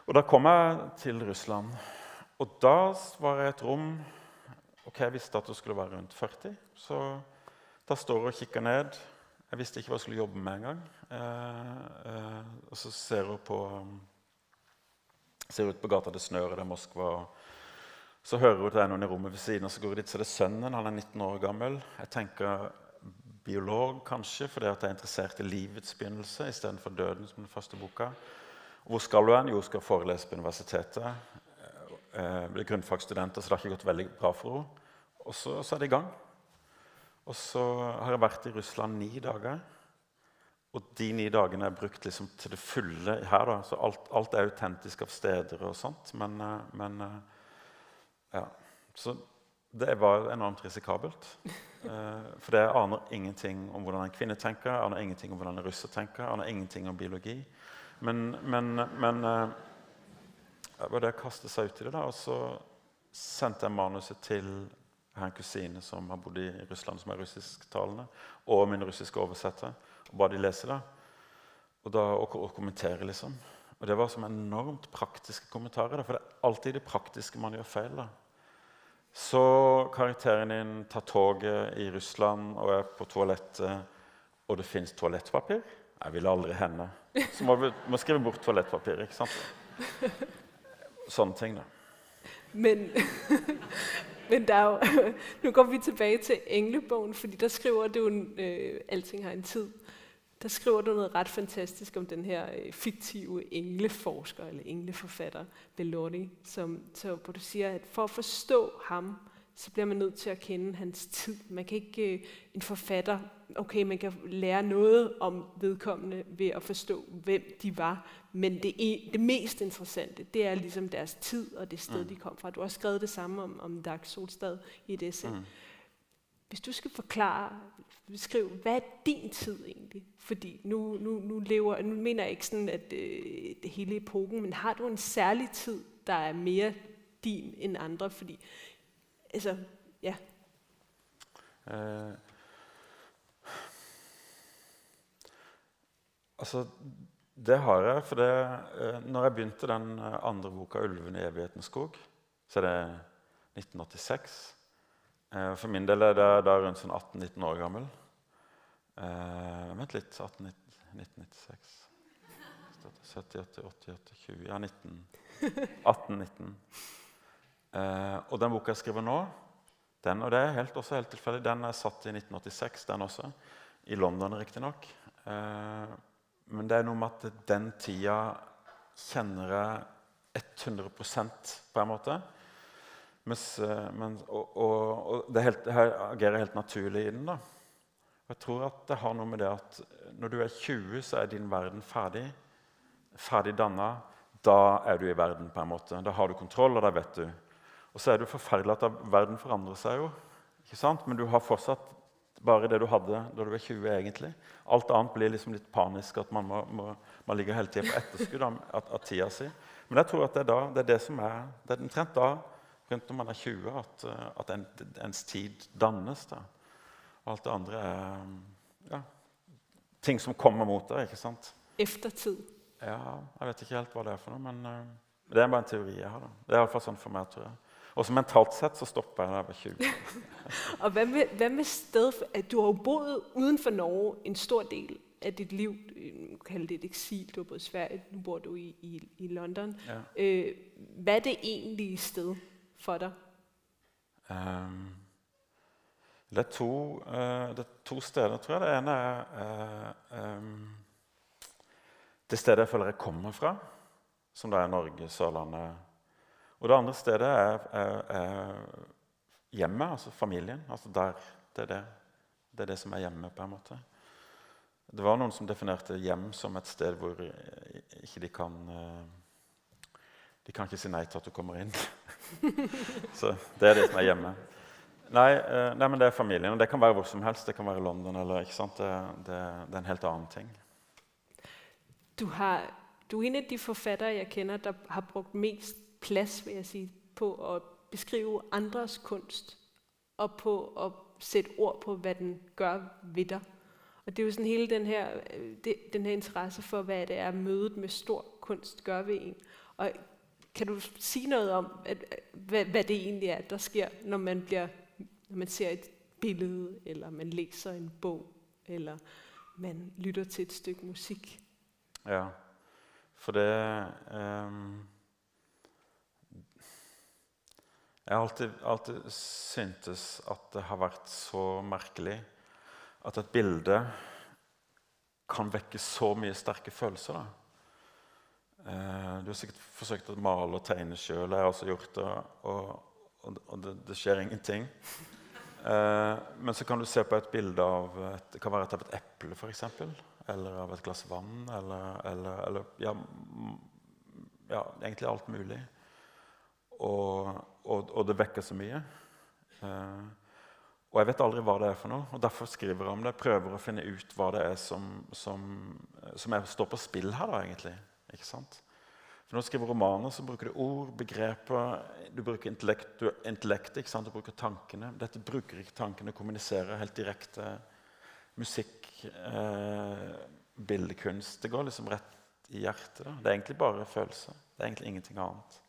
og da kom jeg til Russland. Og da var jeg i et rom ok, Jeg visste at det skulle være rundt 40. Så da står jeg og kikker ned. Jeg visste ikke hva jeg skulle jobbe med engang. Eh, eh, og så ser hun på ser ut på gata det snør, det er Moskva. så hører hun at det er noen i rommet ved siden, og så går hun dit, så det er sønnen. Han er 19 år gammel. Jeg tenker biolog, kanskje, fordi jeg er interessert i livets begynnelse istedenfor døden. som den første boka. Hvor skal hun hen? Jo, hun skal forelese på universitetet. Eh, blir grunnfagsstudenter, så det har ikke gått veldig bra for henne. Og så, så er det i gang. Og så har jeg vært i Russland ni dager. Og de ni dagene er brukt liksom til det fulle her. da, så Alt, alt er autentisk av steder og sånt. Men, eh, men eh, ja. Så det var enormt risikabelt. Eh, for jeg aner ingenting om hvordan en kvinne tenker, jeg aner ingenting om hvordan en russer tenker, jeg aner ingenting om biologi. Men, men, men det var det å kaste seg ut i det. da, Og så sendte jeg manuset til jeg har en kusine som har bodd i Russland, som er russisktalende, og min russiske oversetter, ba de lese det. Og, da, og, og kommentere, liksom. Og det var som enormt praktiske kommentarer. For det er alltid det praktiske man gjør feil. da. Så karakteren din tar toget i Russland og er på toalettet, og det fins toalettpapir. Jeg vil aldri hende. Så må vi må skrive bort toalettpapir. ikke sant? Sånne ting, da. Men, *laughs* men der er jo, *laughs* nu går vi tilbake til Englebogen, fordi der skriver du, øh, alting har en tid der skriver du noget ret fantastisk om den her øh, fiktive engleforsker eller engleforfatter, Bellotti, som, så, hvor du siger, at for at forstå ham, så bliver man nødt til at kende hans tid. Man kan ikke, øh, en forfatter, okay, man kan lære noget om vedkommende ved at forstå, hvem de var, men det, det mest interessante, det er ligesom deres tid og det sted, mm. de kom fra. Du har skrevet det samme om, om Dag Solstad i et essay. Mm. Hvis du skal forklare, beskrive, hvad er din tid egentlig? Fordi nu, nu, nu, lever, nu mener jeg ikke sådan, at øh, det hele epoken, men har du en særlig tid, der er mere din end andre? Fordi, altså, ja. Eh, altså, det har jeg. For det, eh, når jeg begynte den eh, andre boka, 'Ulven i evighetens skog', så er det 1986. Eh, for min del er det da rundt sånn 18-19 år gammel. Eh, vent litt 18, 1996 78, 88, 20 Ja, 19. 18-19. Eh, og den boka jeg skriver nå, den, og det er helt, også helt tilfeldig, den er satt i 1986, den også. I London, riktignok. Eh, men det er noe med at den tida kjenner jeg 100% på en måte. Mens, eh, men, og, og, og, det helt, jeg agerer helt naturlig i den. da. Jeg tror at det har noe med det at når du er 20, så er din verden ferdig. Ferdig danna. Da er du i verden, på en måte. Da har du kontroll, og da vet du. Og så er det jo forferdelig at verden forandrer seg jo. ikke sant? Men du har fortsatt bare det du hadde da du var 20. egentlig. Alt annet blir liksom litt panisk, at man, må, må, man ligger hele tida på etterskudd av, av, tida si. Men jeg tror at det er, da, det er det som er, det er omtrent da rundt når man er 20, at, eh, at en, ens tid dannes. Da. Og alt det andre er ja, ting som kommer mot deg. ikke sant? Eftertid. Ja, jeg vet ikke helt hva det er for noe, men uh, det er bare en teori jeg har. da. Det er iallfall sånn for meg, tror jeg. Og så mentalt sett så stopper jeg da jeg var 20. og hva med, hva med sted, at Du har jo boet utenfor Norge en stor del av dit liv. Kan det et eksil. Du har bodd i Sverige, nå bor du i, i, i London. Ja. Øh, hva er det egentlige sted? For? Um, det, er to, uh, det, er to, steder, tror jeg. Det ene er uh, um, det stedet jeg føler jeg kommer fra, som da er Norge, Sørlandet. Og det andre stedet er, er, er hjemmet, altså familien. Altså der, det er det. Det er det som er hjemme. på en måte. Det var noen som definerte hjem som et sted hvor eh, ikke de kan De kan ikke si nei til at du kommer inn. *laughs* Så det er det som er hjemme. Nei, eh, nei, men det er familien. Og det kan være hvor som helst. Det kan være London eller ikke sant? Det, det, det er en helt annen ting. Du, har, du er en av de forfattere jeg kjenner der har brukt mest plass vil jeg si, på å beskrive andres kunst og på å sette ord på hva den gjør ved deg. Og det er jo sådan hele den her, den her interesse for, hva det er mødet med stor kunst gør ved en. Og kan du si noe om, at, hva, hva det egentlig er, der sker, når man, bliver, når man ser et billede, eller man leser en bog, eller man lytter til et stykke musikk? Ja, for det um Jeg har alltid, alltid syntes at det har vært så merkelig at et bilde kan vekke så mye sterke følelser. Eh, du har sikkert forsøkt å male og tegne sjøl. Jeg har også gjort det, og, og, og det, det, skjer ingenting. Eh, men så kan du se på et bilde av et, det kan være av et eple, f.eks. Eller av et glass vann. Eller, eller, eller ja, ja, egentlig alt mulig. Og, og, det vekker så mye. Eh, og jeg vet aldri hva det er for noe, og derfor skriver jeg om det. Prøver å finne ut hva det er som, som, som står på spill her. da, egentlig. Ikke sant? For Når du skriver romaner, så bruker du ord, begreper, du bruker intellekt, du, intellekt ikke sant? du bruker tankene. Dette bruker ikke tankene, kommuniserer helt direkte. Musikk, eh, bildekunst Det går liksom rett i hjertet. Da. Det er egentlig bare følelser. Det er egentlig ingenting annet.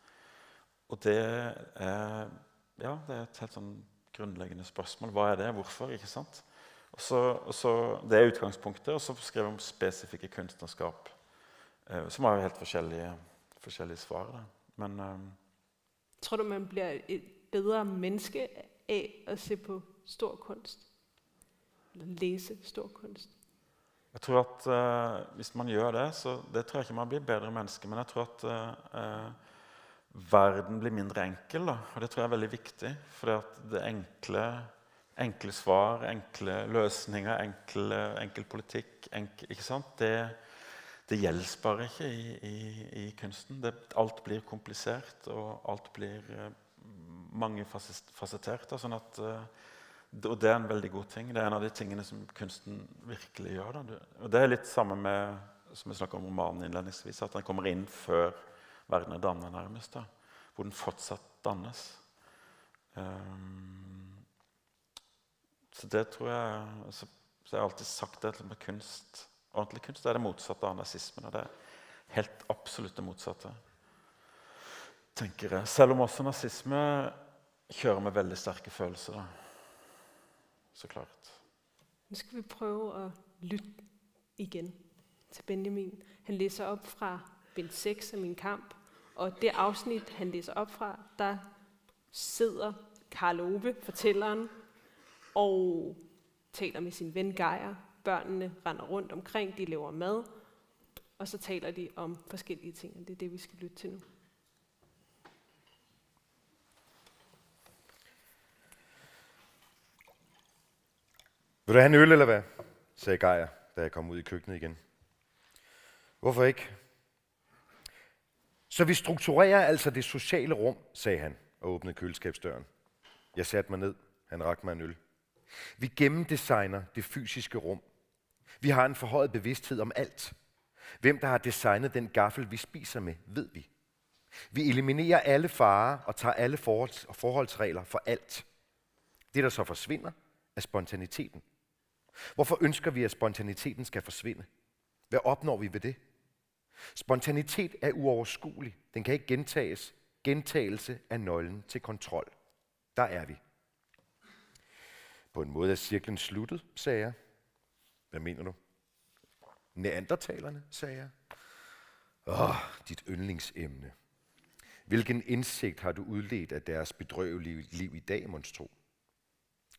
Og det er, ja, det er et helt sånn grunnleggende spørsmål. Hva er det? Hvorfor? ikke sant? Og så, og så, det er utgangspunktet. Og så skriver vi om spesifikke kunstnerskap, som har helt forskjellige, forskjellige svar. Da. Men eh, Tror du man blir et bedre menneske av å se på stor kunst? Eller lese stor kunst? Jeg tror at eh, Hvis man gjør det, så det tror jeg ikke man blir bedre menneske. Men jeg tror at eh, eh, verden blir mindre enkel. Da. Og det tror jeg er veldig viktig. For det enkle, enkle svar, enkle løsninger, enkel, enkel politikk enkel, det, det gjelder ikke i, i, i kunsten. Det, alt blir komplisert, og alt blir uh, mangefasettert. Sånn uh, og det er en veldig god ting. Det er en av de tingene som kunsten virkelig gjør. Da. Og det er litt samme med som jeg om romanen innledningsvis, at den kommer inn før verden er dannet, nærmest. Da, hvor den fortsatt dannes. Um, så det tror jeg så, så Jeg har alltid sagt det med kunst. Ordentlig kunst er det motsatte av nazismen. Og det er helt absolutt det motsatte. tenker jeg. Selv om også nazisme kjører med veldig sterke følelser. Da. Så klart. Nå skal vi prøve å lytte igjen til Benjamin. Han leser opp fra bind 6 av Min kamp. Og det avsnitt han leser opp fra, der sidder Karl Ove, fortælleren, og taler med sin venn Geir. Børnene render rundt omkring, de laver mad, og så taler de om forskellige ting. Og det er det, vi skal lytte til nu. Vil du have en øl, eller hvad? sagde Geir, da jeg kom ud i køkkenet igen. Hvorfor ikke? Så vi strukturerer altså det sociale rum, sagde han og åbnede køleskabsdøren. Jeg satte mig ned. Han rakte mig en øl. Vi gennemdesigner det fysiske rum. Vi har en forhøjet bevidsthed om alt. Hvem der har designet den gaffel, vi spiser med, ved vi. Vi eliminerer alle farer og tager alle forholdsregler for alt. Det, der så forsvinder, er spontaniteten. Hvorfor ønsker vi, at spontaniteten skal forsvinde? Hvad opnår vi ved det? Spontanitet er uoverskuelig. Den kan ikke gentages. Gentagelse er nøglen til kontrol. Der er vi. På en måde er cirklen sluttet, sagde jeg. Hvad mener du? Neandertalerne, sagde jeg. Åh, dit yndlingsemne. Hvilken indsigt har du udledt af deres bedrøvelige liv i dag, monstro?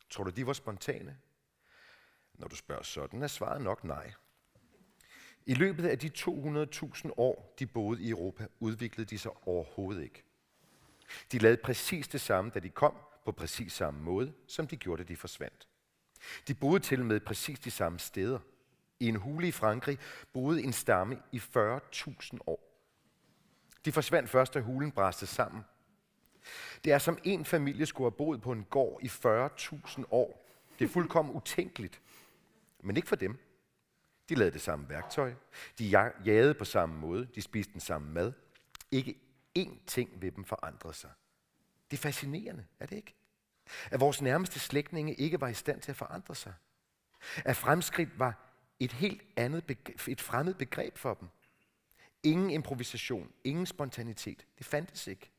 Tror du, de var spontane? Når du spørger sådan, er svaret nok nej. I løbet af de 200.000 år, de boede i Europa, udviklede de sig overhovedet ikke. De lavede præcis det samme, da de kom, på præcis samme måde, som de gjorde, da de forsvandt. De boede til og med præcis de samme steder. I en hule i Frankrig boede en stamme i 40.000 år. De forsvandt først, da hulen bræste sammen. Det er som en familie skulle have boet på en gård i 40.000 år. Det er fuldkommen utænkeligt. Men ikke for dem. De lavede det samme værktøj. De jagede på samme måde. De spiste den samme mad. Ikke én ting ved dem forandrede sig. Det er fascinerende, er det ikke? At vores nærmeste slægtninge ikke var i stand til at forandre sig. At fremskridt var et helt andet begreb, et fremmed begreb for dem. Ingen improvisation, ingen spontanitet. Det fandtes ikke.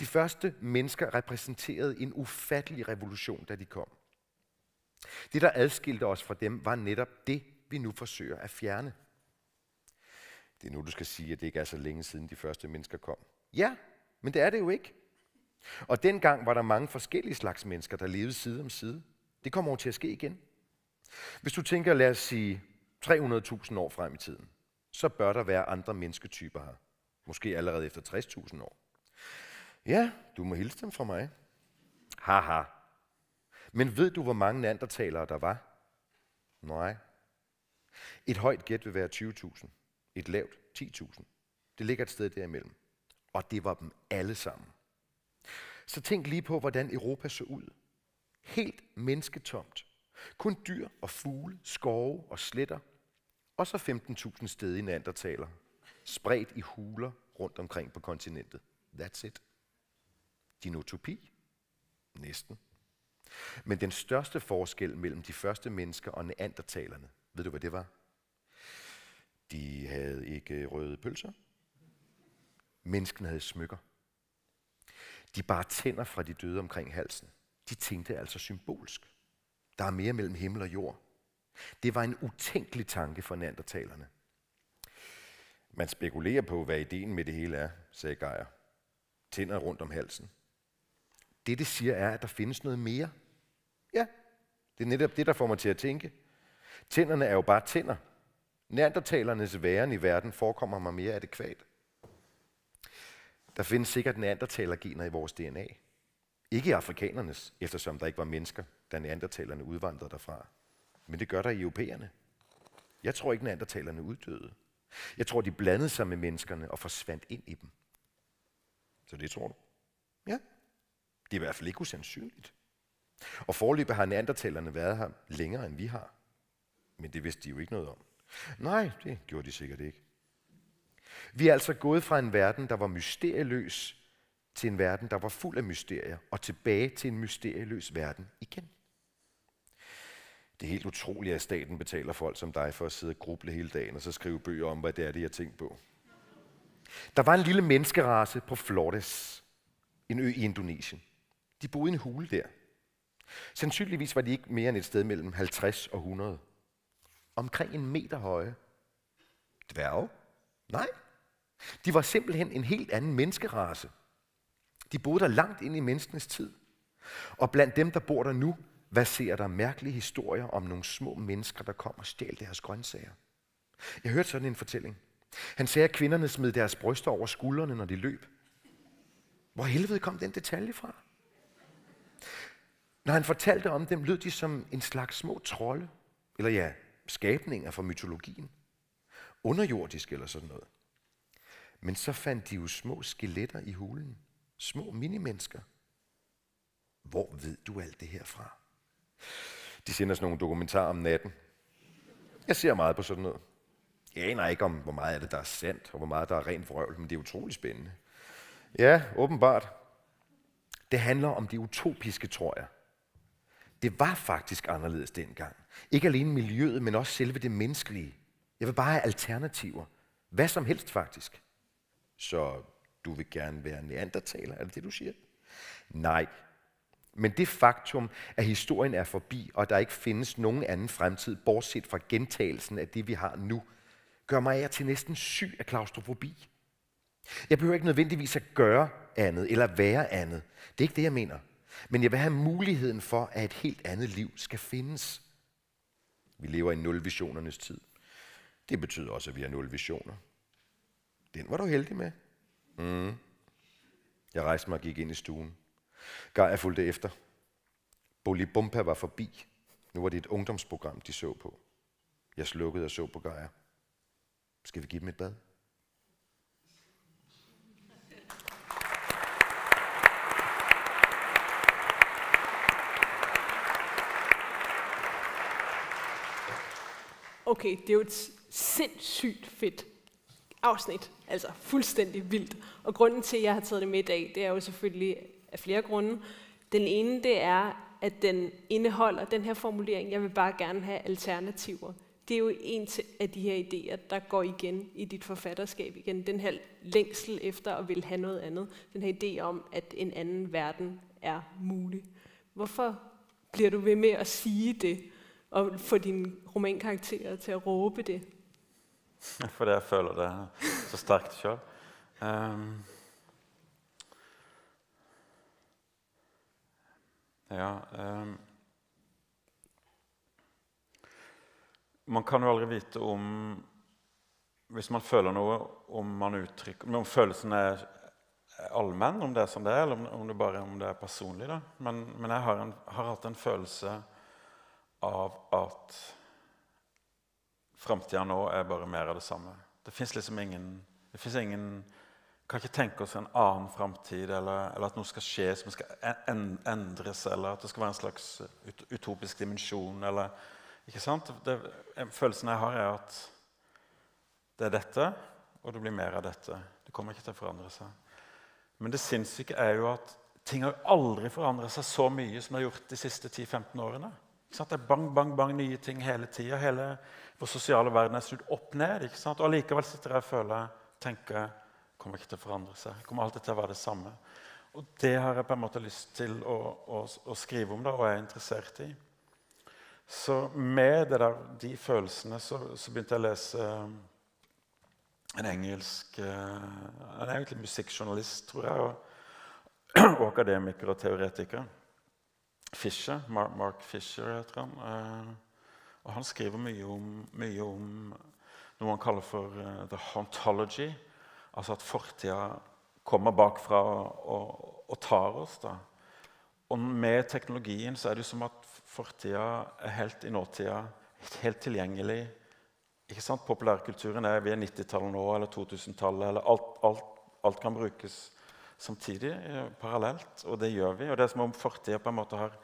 De første mennesker repræsenterede en ufattelig revolution, da de kom. Det, der adskilte os fra dem, var netop det, vi nu forsøger at fjerne. Det er nu, du skal sige, at det ikke er så længe siden de første mennesker kom. Ja, men det er det jo ikke. Og dengang var der mange forskellige slags mennesker, der levede side om side. Det kommer over til at ske igen. Hvis du tænker, lad os sige, 300.000 år frem i tiden, så bør der være andre mennesketyper her. Måske allerede efter 60.000 år. Ja, du må hilse dem fra mig. Haha. Men ved du, hvor mange neandertalere der var? Nej. Et højt gæt vil være 20.000. Et lavt 10.000. Det ligger et sted derimellem. Og det var dem alle sammen. Så tænk lige på, hvordan Europa så ud. Helt mennesketomt. Kun dyr og fugle, skove og sletter. Og så 15.000 steder i neandertaler. Spredt i huler rundt omkring på kontinentet. That's it. Din utopi? Næsten. Men den største forskel mellem de første mennesker og neandertalerne, ved du hvad det var? De havde ikke røde pølser. Menneskene havde smykker. De bar tænder fra de døde omkring halsen. De tænkte altså symbolsk. Der er mere mellem himmel og jord. Det var en utænkelig tanke for neandertalerne. Man spekulerer på, hvad ideen med det hele er, sagde Geir. Tænder rundt om halsen. Det, det siger, er, at der findes noget mere. Ja, det er netop det, der får mig til at tænke. Tænderne er jo bare tænder. Neandertalernes væren i verden forekommer mig mere adekvat. Der findes sikkert neandertalergener i vores DNA. Ikke i afrikanernes, eftersom der ikke var mennesker, da neandertalerne udvandrede derfra. Men det gør der i europæerne. Jeg tror ikke, neandertalerne uddøde. Jeg tror, de blandede sig med menneskerne og forsvandt ind i dem. Så det tror du? Ja. Det er i hvert fald ikke usandsynligt. Og forløbet har neandertalerne været her længere, end vi har. Men det vidste de jo ikke noget om. Nej, det gjorde de sikkert ikke. Vi er altså gået fra en verden, der var mysterieløs, til en verden, der var fuld af mysterier, og tilbage til en mysterieløs verden igen. Det er helt utroligt, at staten betaler folk som dig for at sidde og gruble hele dagen, og så skrive bøger om, hvad det er, det jeg tænkt på. Der var en lille menneskerace på Flores, en ø i Indonesien. De boede i en hule der. Sandsynligvis var de ikke mere end et sted mellem 50 og 100. Omkring en meter høje. Dværge? Nej. De var simpelthen en helt anden menneskerace. De boede der langt ind i menneskenes tid. Og blandt dem, der bor der nu, ser der mærkelige historier om nogle små mennesker, der kom og stjal deres grøntsager. Jeg hørte sådan en fortælling. Han sagde, at kvinderne smed deres bryster over skuldrene, når de løb. Hvor helvede kom den detalje fra? Når han fortalte om dem, lød de som en slags små trolde, eller ja, skabninger fra mytologien. Underjordisk eller sådan noget. Men så fandt de jo små skeletter i hulen. Små minimennesker. Hvor ved du alt det her fra? De sender sådan nogle dokumentarer om natten. Jeg ser meget på sådan noget. Jeg aner ikke om, hvor meget af det, der er sandt, og hvor meget der er rent vrøvl, men det er utrolig spændende. Ja, åbenbart. Det handler om det utopiske, tror jeg. Det var faktisk anderledes dengang. Ikke alene miljøet, men også selve det menneskelige. Jeg vil bare have alternativer. Hvad som helst faktisk. Så du vil gerne være neandertaler, er det det, du siger? Nej. Men det faktum, at historien er forbi, og der ikke findes nogen anden fremtid, bortset fra gentagelsen af det, vi har nu, gør mig af til næsten syg af klaustrofobi. Jeg behøver ikke nødvendigvis at gøre andet eller være andet. Det er ikke det, jeg mener. Men jeg vil have muligheden for, at et helt andet liv skal findes. Vi lever i nulvisionernes tid. Det betyder også, at vi har nul visioner. Den var du heldig med. Mm. Jeg rejste mig og gik ind i stuen. Geir fulgte efter. Bolibompa var forbi. Nu var det et ungdomsprogram, de så på. Jeg slukkede og så på Gaia. Skal vi give dem et bad? Okay, det er jo et sindssygt fedt afsnit. Altså fuldstændig vildt. Og grunden til, at jeg har taget det med i dag, det er jo selvfølgelig af flere grunde. Den ene, det er, at den indeholder den her formulering, jeg vil bare gerne have alternativer. Det er jo en af de her idéer, der går igen i dit forfatterskab igen. Den her længsel efter at vil have noget andet. Den her idé om, at en anden verden er mulig. Hvorfor bliver du ved med at sige det, og få dine romankarakterer til at råbe det? Fordi jeg føler det så sterkt selv. Um, ja um, Man kan jo aldri vite om Hvis man føler noe, om man uttrykker Om følelsen er allmenn, om det er som det er, eller om det bare om det er personlig. Da. Men, men jeg har, en, har hatt en følelse av at framtida nå er bare mer av det samme. Det fins liksom ingen ingen kan ikke tenke oss en annen framtid, eller, eller, at noe skal skje som skal endres, eller at det skal være en slags utopisk dimensjon. Eller, ikke sant? Det, følelsen jeg har, er at det er dette, og det blir mer av dette. Det kommer ikke til å forandre seg. Men det sinnssyke er jo at ting har aldri forandret seg så mye som det har gjort de siste 10-15 årene. Det er bang, bang, bang nye ting hele tida. Hele vår sosiale verden er snudd opp ned. ikke sant? Og Allikevel sitter jeg og føler, tenker kommer ikke til å forandre seg. kommer alltid til å være det samme. Og det har jeg på en måte lyst til å, å, å skrive om da, og er interessert i. Så med der, de følelsene så, så, begynte jeg å lese eh, en engelsk Han er egentlig musikkjournalist, tror jeg, og, *clears throat* og akademiker og teoretiker. Fisher, Mark, Fisher heter han. Uh, og han skriver mye om, mye om noe han kaller for uh, the hauntology. Altså at fortida kommer bakfra og, og, og tar oss. da. Og med teknologien så er det som at fortida er helt i nåtida, helt tilgjengelig. Ikke sant? Populærkulturen er vi er 90-tallet nå, eller 2000-tallet. eller alt, alt, alt, kan brukes samtidig, eh, parallelt. Og det gjør vi. Og det er som om fortida på en måte har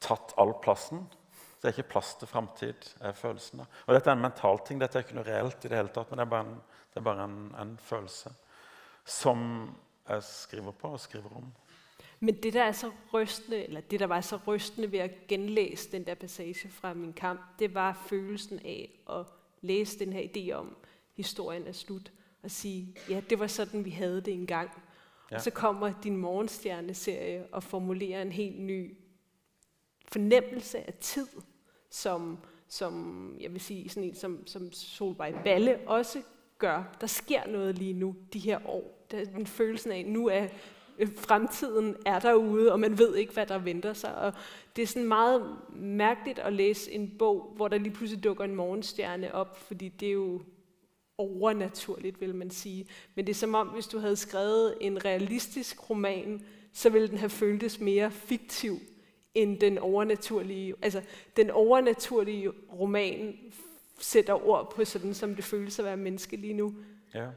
tatt all plassen. Det er ikke plass til framtid, er følelsen. Da. Og dette er en mental ting. Dette er ikke noe reelt i det hele tatt, men det er bare en, er bare en, en følelse som jeg skriver på og skriver om. Men det der, er så rystende, eller det, der var så rystende ved å gjenlese den der passasje fra min kamp, det var følelsen av å lese den her idé om, historien er slutt, og si ja, det var sånn vi hadde det engang. Ja. Og så kommer din morgenstjerne-serie og formulerer en helt ny fornemmelse av tid, som, som jeg vil si, sådan en som, som Solveig Balle også gør. Der sker noe lige nu, de her år. Der er av, nu er øh, fremtiden er derude, og man ved ikke, hvad der venter sig. Og det er sådan meget mærkeligt at læse en bog, hvor der lige pludselig dukker en morgenstjerne op, fordi det er jo overnaturligt, vil man sige. Men det er som om, hvis du havde skrevet en realistisk roman, så ville den have føltes mere fiktiv end den overnaturlige. Altså, den overnaturlige roman sætter ord på sådan, som det føles at være menneske lige nu. Ja.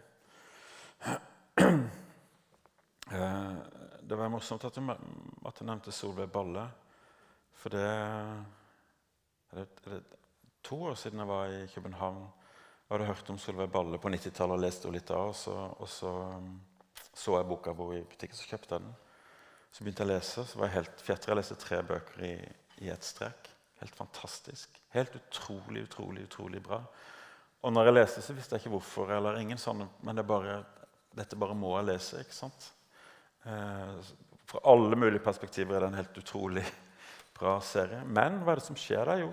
*clears throat* det var morsomt at du, at du nevnte Solveig Balle. For det er, det, er det to år siden jeg var i København og hadde hørt om Solveig Balle på 90-tallet og lest henne litt av. Og så, og så um, så jeg boka hvor i butikken, så kjøpte jeg den. Så begynte jeg å lese, så var jeg helt fjetter. Jeg leste tre bøker i, i ett strekk. Helt fantastisk. Helt utrolig, utrolig, utrolig bra. Og når jeg leste, så visste jeg ikke hvorfor. eller ingen sånne, Men det bare, dette bare må jeg lese. ikke sant? Eh, fra alle mulige perspektiver er det en helt utrolig bra serie. Men hva er det som skjer der? Jo,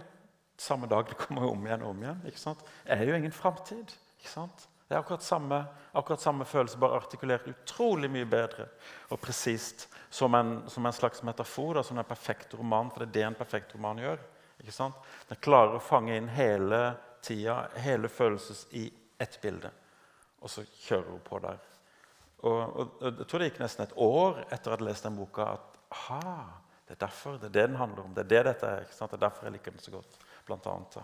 samme dag det kommer om igjen og om igjen. ikke sant? Det er jo ingen framtid. ikke sant? Det er akkurat samme, akkurat samme følelse, bare artikulert utrolig mye bedre og presist. Som, som, en slags metafor, da, som en perfekt roman, for det er det en perfekt roman gjør. ikke sant? Den klarer å fange inn hele tida, hele følelses i ett bilde. Og så kjører hun på der. Og, og, og, Jeg tror det gikk nesten et år etter at jeg hadde lest den boka, at aha, Det er derfor, det er det den handler om. Det er det dette er. ikke sant? Det er derfor jeg liker den så godt. Blant annet.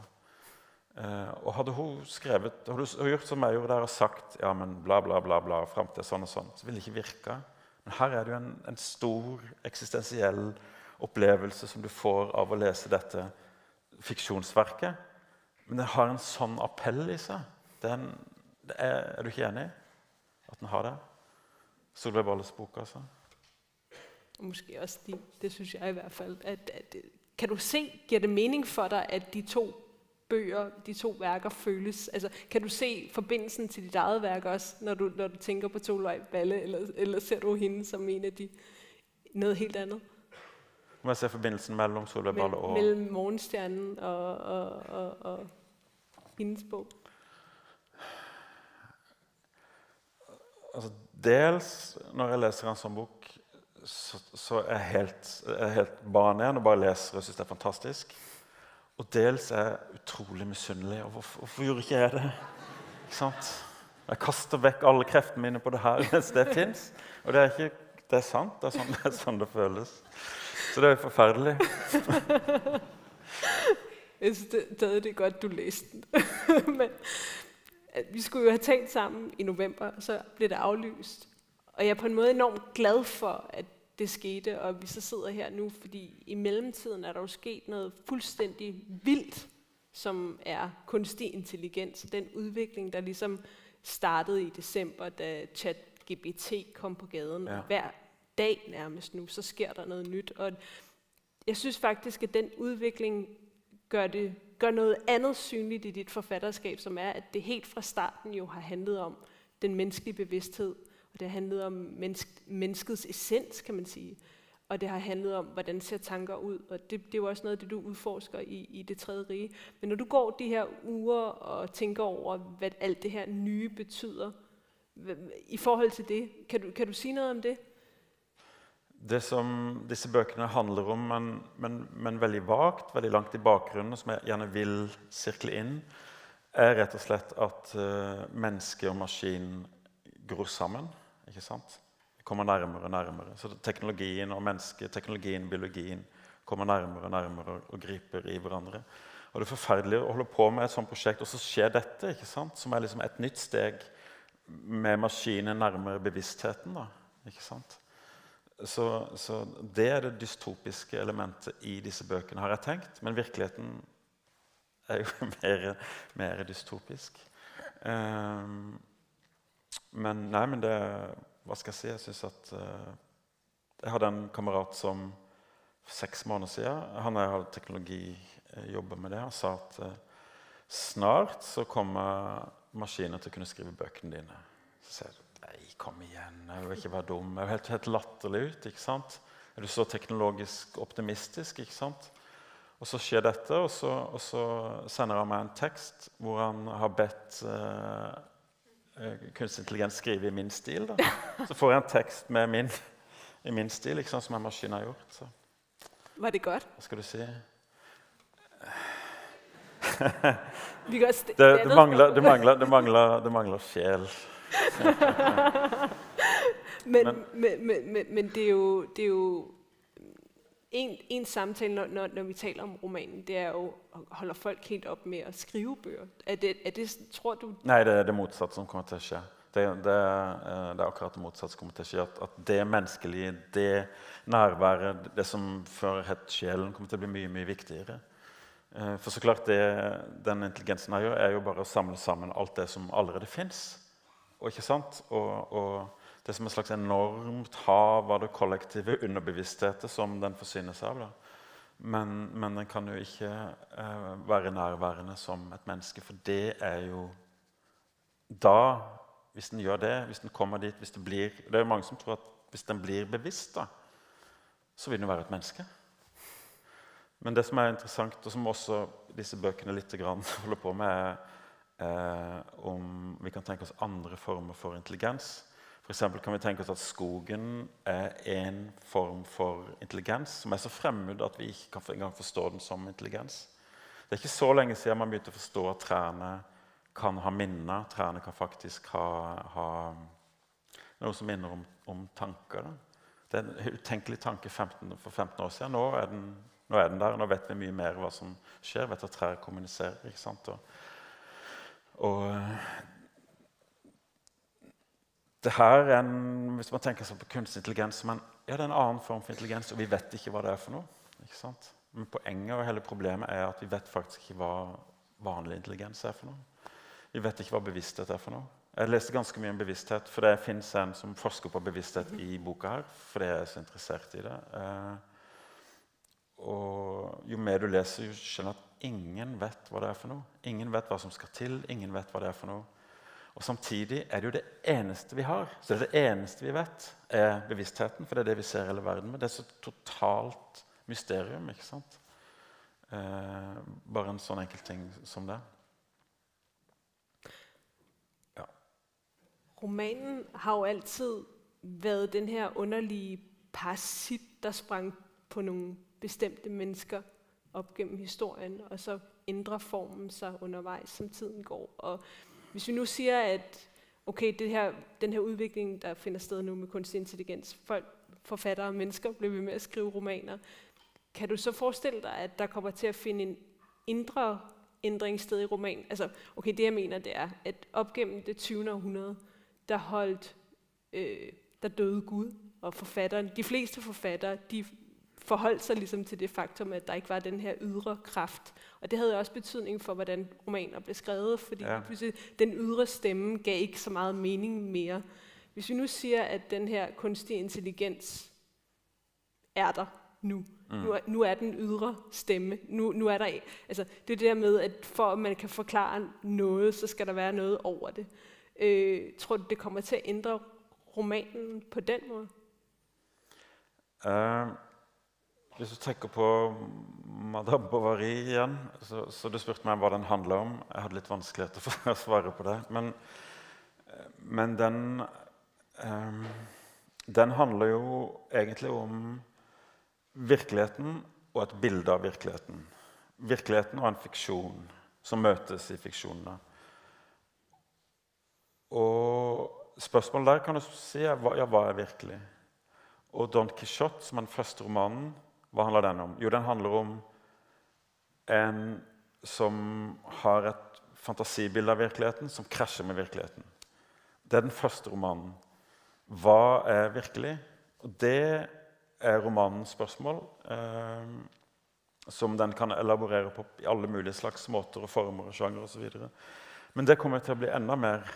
Eh, og hadde hun skrevet, hadde hun gjort som jeg gjorde der og sagt ja, men bla, bla, bla, bla, fram til sånn og sånn, så ville det ikke virke. Men her er det jo en, en, stor eksistensiell opplevelse som du får av å lese dette fiksjonsverket. Men den har en sånn appell i seg. Den, er, er, du ikke enig at den har det? Solveig Balles bok, altså? Måske også de. Det syns jeg i hvert fall. At, at, kan du se, giver det mening for deg at de to bøger, de to værker føles? Altså, kan du se forbindelsen til ditt eget værk også, når du, når du tænker på Solveig Balle, eller, eller ser du hende som en av de noget helt andet? Må jeg se forbindelsen mellom Solveig Balle og Mellom Morgenstjernen og, og, og, og hendes bok? Altså, dels når jeg leser en sånn bok, så, så er jeg helt, jeg helt barn igjen og bare leser og syns det er fantastisk. Og dels er jeg utrolig misunnelig. Og hvorfor, hvorfor, gjorde ikke jeg det? Ikke sant? Jeg kaster vekk alle kreftene mine på det her *laughs* mens det fins. Og det er, ikke, det er sant. Det er, sånn, *laughs* det er sånn det føles. Så det er forferdelig. *laughs* Jeg synes det, det er godt du leste den. Men vi skulle jo ha talt sammen i november, og så ble det avlyst. Og jeg er på en måte enormt glad for at det skete, og vi så sidder her nu, fordi i mellemtiden er der jo sket noget fuldstændig vildt, som er kunstig intelligens. Den udvikling, der ligesom startede i december, da ChatGPT kom på gaden. Ja. Hver dag nærmest nu, så sker der noget nyt. Og jeg synes faktisk, at den udvikling gør, det, gør noget andet synligt i dit forfatterskab, som er, at det helt fra starten jo har handlet om den menneskelige bevidsthed, og det har handlet om menneske, menneskets essens, kan man sige. Og det har handlet om, hvordan ser tanker ud. Og det, det er jo også noget af det, du udforsker i, i det tredje rige. Men når du går de her uger og tænker over, hvad alt det her nye betyder, i forhold til det, kan du, kan du sige noget om det? Det som disse bøkene handler om, men, men, men veldig vagt, veldig langt i bakgrunnen, som jeg gjerne vil sirkle inn, er rett og slett at uh, menneske og maskin gror sammen. Ikke sant? Vi kommer nærmere og nærmere. Så teknologien og mennesket, teknologien, biologien kommer nærmere og nærmere og, griper i hverandre. Og Det er forferdelig å holde på med et sånt prosjekt, og så skjer dette, ikke sant? som er liksom et nytt steg med maskinen nærmere bevisstheten. da, ikke sant? Så, så, det er det dystopiske elementet i disse bøkene, har jeg tenkt. Men virkeligheten er jo *laughs* mer, mer dystopisk. Um, men nei, men det Hva skal jeg si? Jeg syns at uh, Jeg hadde en kamerat som for seks måneder siden Han jeg hadde teknologijobber med det. Han sa at uh, snart så kommer maskiner til å kunne skrive bøkene dine. Så sier jeg nei, kom igjen, jeg vil ikke være dum. Jeg er helt, helt latterlig ut. ikke sant? Er du så teknologisk optimistisk? ikke sant? Og så skjer dette, og så, og så sender han meg en tekst hvor han har bedt Eh, kunstig intelligens skrive i min stil. Da. Så får jeg en tekst med min, i min stil, liksom, som en maskin har gjort. Så. Var det godt? Hva skal du si? *laughs* det, det, mangler, det, mangler, det, mangler, det mangler sjel. *laughs* men, men, men, men, det er jo, det er jo en, en samtale, når, når, når vi taler om romanen, det er jo holder folk helt opp med å skrive bøker. Er det, er det, tror du Nei, det er det motsatte som kommer til å skje. Det, det, eh, det er akkurat det motsatte som kommer til å skje. At, at, det menneskelige, det nærværet, det som før het sjelen, kommer til å bli mye mye viktigere. Eh, for så klart, det, den intelligensen her er jo bare å samle sammen alt det som allerede fins. Og, og det er som et slags enormt hav av det kollektive underbevisstheten som den forsyner seg av. Men, men, den kan jo ikke eh, være nærværende som et menneske, for det er jo da Hvis den gjør det, hvis den kommer dit hvis Det blir, det er jo mange som tror at hvis den blir bevisst, da, så vil den jo være et menneske. Men det som er interessant, og som også disse bøkene litt *laughs* holder på med, er eh, om vi kan tenke oss andre former for intelligens. For kan vi tenke oss at skogen er en form for intelligens som er så fremmed at vi ikke kan engang forstå den som intelligens. Det er ikke så lenge siden man begynte å forstå at trærne kan ha minner. Trærne kan faktisk ha, ha noe som minner om, om tanker. Da. Det er en utenkelig tanke 15, for 15 år siden. Nå er, den, nå er den der. Nå vet vi mye mer hva som skjer. Vet at trær kommuniserer. ikke sant? Og, og det her er en, Hvis man tenker seg på kunstig intelligens men, ja, det er en annen form for intelligens, og vi vet ikke hva det er for noe. Men poenget og hele problemet er at vi vet faktisk ikke hva vanlig intelligens er for noe. Vi vet ikke hva bevissthet er for noe. Jeg leste ganske mye om bevissthet, for det fins en som forsker på bevissthet i boka her. fordi jeg er så interessert i det. Eh, og jo mer du leser, jo skjønner at ingen vet hva det er for noe. Ingen vet hva som skal til. ingen vet hva det er for noe. Og Samtidig er det jo det eneste vi har. Så det, er det eneste vi vet, er bevisstheten. For det er det vi ser hele verden med. Det er så totalt mysterium. ikke sant? Eh, bare en sånn enkel ting som det. Ja. Romanen har jo alltid vært den her underlige parasitt, der sprang på noen bestemte mennesker opp gjennom historien, og så ændrer formen seg underveis som tiden går. Og hvis vi nu siger, at okay, det her, den her udvikling, der finder sted nu med kunstig intelligens, folk, forfattere og mennesker bliver ved med at skrive romaner, kan du så forestille dig, at der kommer til at finde en indre ændring sted i romanen? Altså, okay, det jeg mener, det er, at op gennem det 20. århundrede, der holdt, øh, der døde Gud, og forfatteren, de fleste forfattere, de forholdt seg liksom til det faktum at der ikke var den her ydre kraft. Og Det hadde også betydning for hvordan romaner ble skrevet. fordi ja. den ydre stemme ga ikke så mye mening mer. Hvis vi nå sier at den her kunstige intelligens er der nå, mm. nu, er, nu er den ydre stemme. Nu, nu er der, altså, det er det der med at for at man kan forklare noe, så skal der være noe over det. Øh, tror du det kommer til å endre romanen på den måten? Uh. Hvis du tenker på Madame Bovary igjen, så, så du spurte meg hva den handler om. Jeg hadde litt vanskeligheter for å svare på det. Men, men den, um, den handler jo egentlig om virkeligheten og et bilde av virkeligheten. Virkeligheten og en fiksjon som møtes i fiksjonene. Og spørsmålet der kan du si er ja, hva er virkelig? Og Don Quijote, som er den første romanen, hva handler den om? Jo, den handler om en som har et fantasibilde av virkeligheten som krasjer med virkeligheten. Det er den første romanen. Hva er virkelig? Og det er romanens spørsmål, eh, som den kan elaborere på i alle mulige slags måter og former og sjanger osv. Men det kommer til å bli enda mer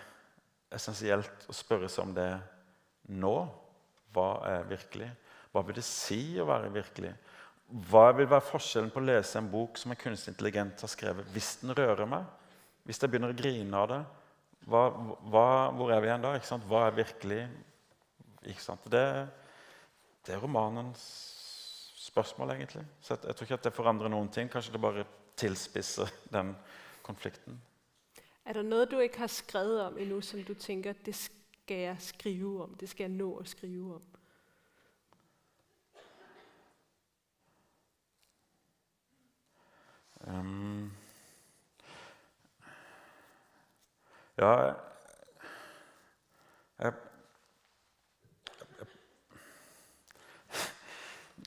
essensielt å spørre seg om det nå. Hva er virkelig? Hva vil det si å være virkelig? Hva vil være forskjellen på å lese en bok som en kunstig intelligent har skrevet, hvis den rører meg? Hvis jeg begynner å grine av det? Hva, hva, hvor er vi igjen da? Hva er virkelig? Det, det, er romanens spørsmål, egentlig. Så jeg, jeg, tror ikke at det forandrer noen ting. Kanskje det bare tilspisser den konflikten. Er det noe du ikke har skrevet om ennå, som du tenker det skal jeg skrive om? Det skal jeg nå å skrive om? Um, ja jeg, jeg,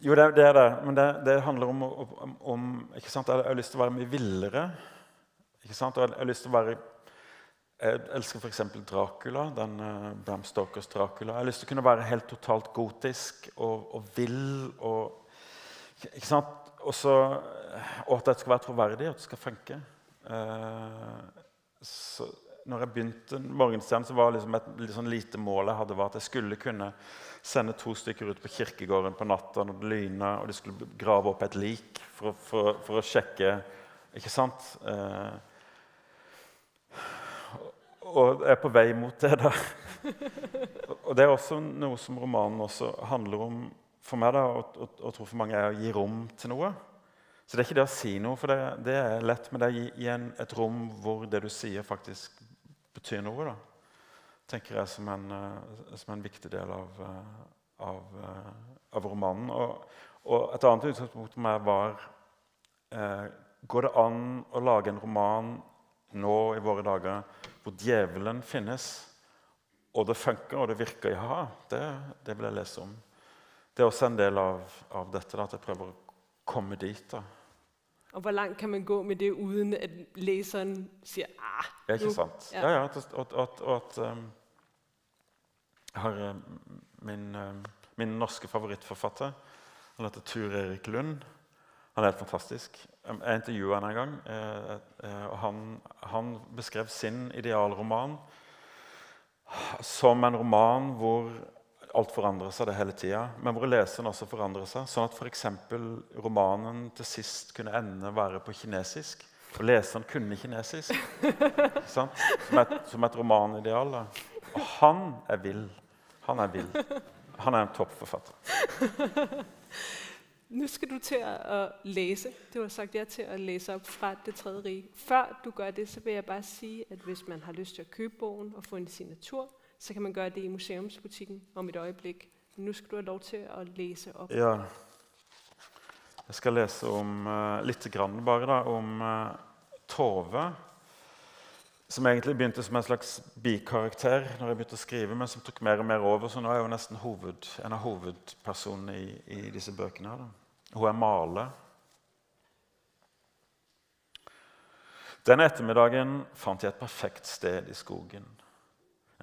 Jo, det, det, er det. Men det, det handler om, om, om ikke sant? Jeg har lyst til å være mye villere. Ikke sant? Og jeg har lyst til å være Jeg elsker f.eks. Dracula. den uh, Bram Stokers Dracula. Jeg har lyst til å kunne være helt totalt gotisk og, og vill. Og, ikke sant? Også, og at det skal være troverdig, at det skal funke. Eh, så når jeg begynte Morgenstjernen, så var liksom et sånn lite mål jeg hadde, var at jeg skulle kunne sende to stykker ut på kirkegården på natta når det lyna, og de skulle grave opp et lik for, for, for å sjekke Ikke sant? Eh, og jeg er på vei mot det. da. *laughs* og det er også noe som romanen også handler om for meg, da, og, og, og tror for mange, er å gi rom til noe. Så det er ikke det å si noe, for det, det er lett, men det er gi en, et rom hvor det du sier, faktisk betyr noe. da. tenker jeg som en, uh, som en viktig del av, uh, av, uh, av romanen. Og, og, et annet utgangspunkt for meg var Går det an å lage en roman nå i våre dager hvor djevelen finnes, og det funker og det virker? Ja, det, det vil jeg lese om. Det er også en del av, av dette, da, at jeg prøver å komme dit. da. Og hvor langt kan man gå med det uten at leseren sier ah, Ja, ikke sant? Ja. Ja, og, at, og at um, har min, um, min norske favorittforfatter. Han heter Tur Erik Lund. Han er helt fantastisk. Jeg intervjuet han en gang. eh, eh, og han, han beskrev sin idealroman som en roman hvor alt forandrer seg det hele tida, men hvor leseren også forandrer seg. Sånn at f.eks. romanen til sist kunne ende være på kinesisk. Og leseren kunne kinesisk. Som et, som et romanideal. Da. Og han er vill. Han er vill. Han er en toppforfatter. *laughs* Nå skal du til å lese. Du har sagt ja til å lese opp fra Det Tredje riket. Før du gør det, så vil jeg bare sige, at hvis man har lyst til å købe bogen og få en signatur, så kan man gøre det i museumsbutikken om et øyeblikk. Men nå skal du ha lov til å lese opp. Ja. Jeg skal lese om uh, litt grann bare da, om uh, Tove. Som egentlig begynte som en slags bikarakter når jeg begynte å skrive, men som tok mer og mer over. Så nå er hun nesten hoved, en av hovedpersonene i, i disse bøkene. Da. Hun er maler. Den ettermiddagen fant jeg et perfekt sted i skogen.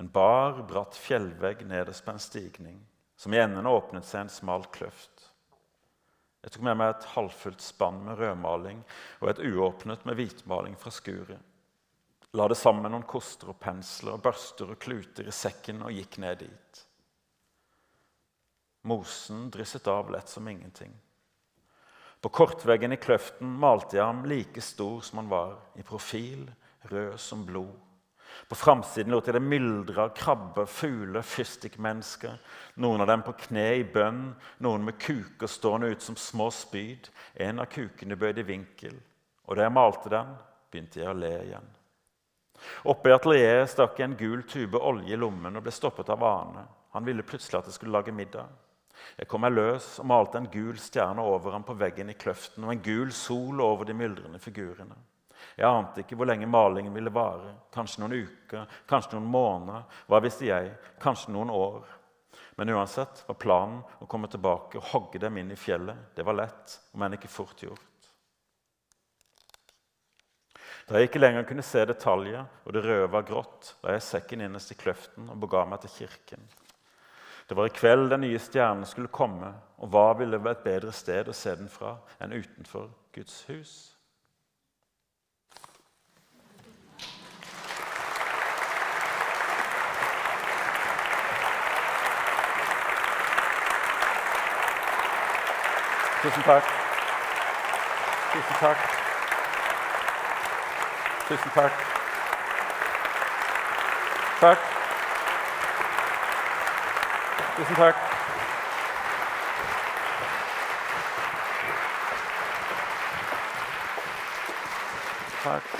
En bar, bratt fjellvegg nederst på en stigning, som i enden åpnet seg en smal kløft. Jeg tok med meg et halvfullt spann med rødmaling og et uåpnet med hvitmaling fra skuret. La det sammen med noen koster og pensler og børster og kluter i sekken og gikk ned dit. Mosen drysset av lett som ingenting. På kortveggen i kløften malte jeg ham like stor som han var, i profil, rød som blod. På framsiden lot jeg det myldre av krabber, fugler, fyrstikkmennesker. Noen av dem på kne i bønn, noen med kuker stående ut som små spyd. En av kukene bøyd i vinkel. Og da jeg malte den, begynte jeg å le igjen. Oppe i atelieret stakk jeg en gul tube olje i lommen og ble stoppet av Arne. Han ville plutselig at jeg skulle lage middag. Jeg kom meg løs og malte en gul stjerne over ham på veggen i kløften og en gul sol over de myldrende figurene. Jeg ante ikke hvor lenge malingen ville vare. Kanskje noen uker, kanskje noen måneder. Hva visste jeg? Kanskje noen år. Men uansett var planen å komme tilbake og hogge dem inn i fjellet. Det var lett, om enn ikke fort gjort. Da jeg ikke lenger kunne se detaljer, og det røde var grått, la jeg sekken innerst i kløften og bega meg til kirken. Det var i kveld den nye stjernen skulle komme, og hva ville være et bedre sted å se den fra enn utenfor Guds hus? Tusen takk. Tusen takk. Tusen takk. Takk. Tusen takk. Takk.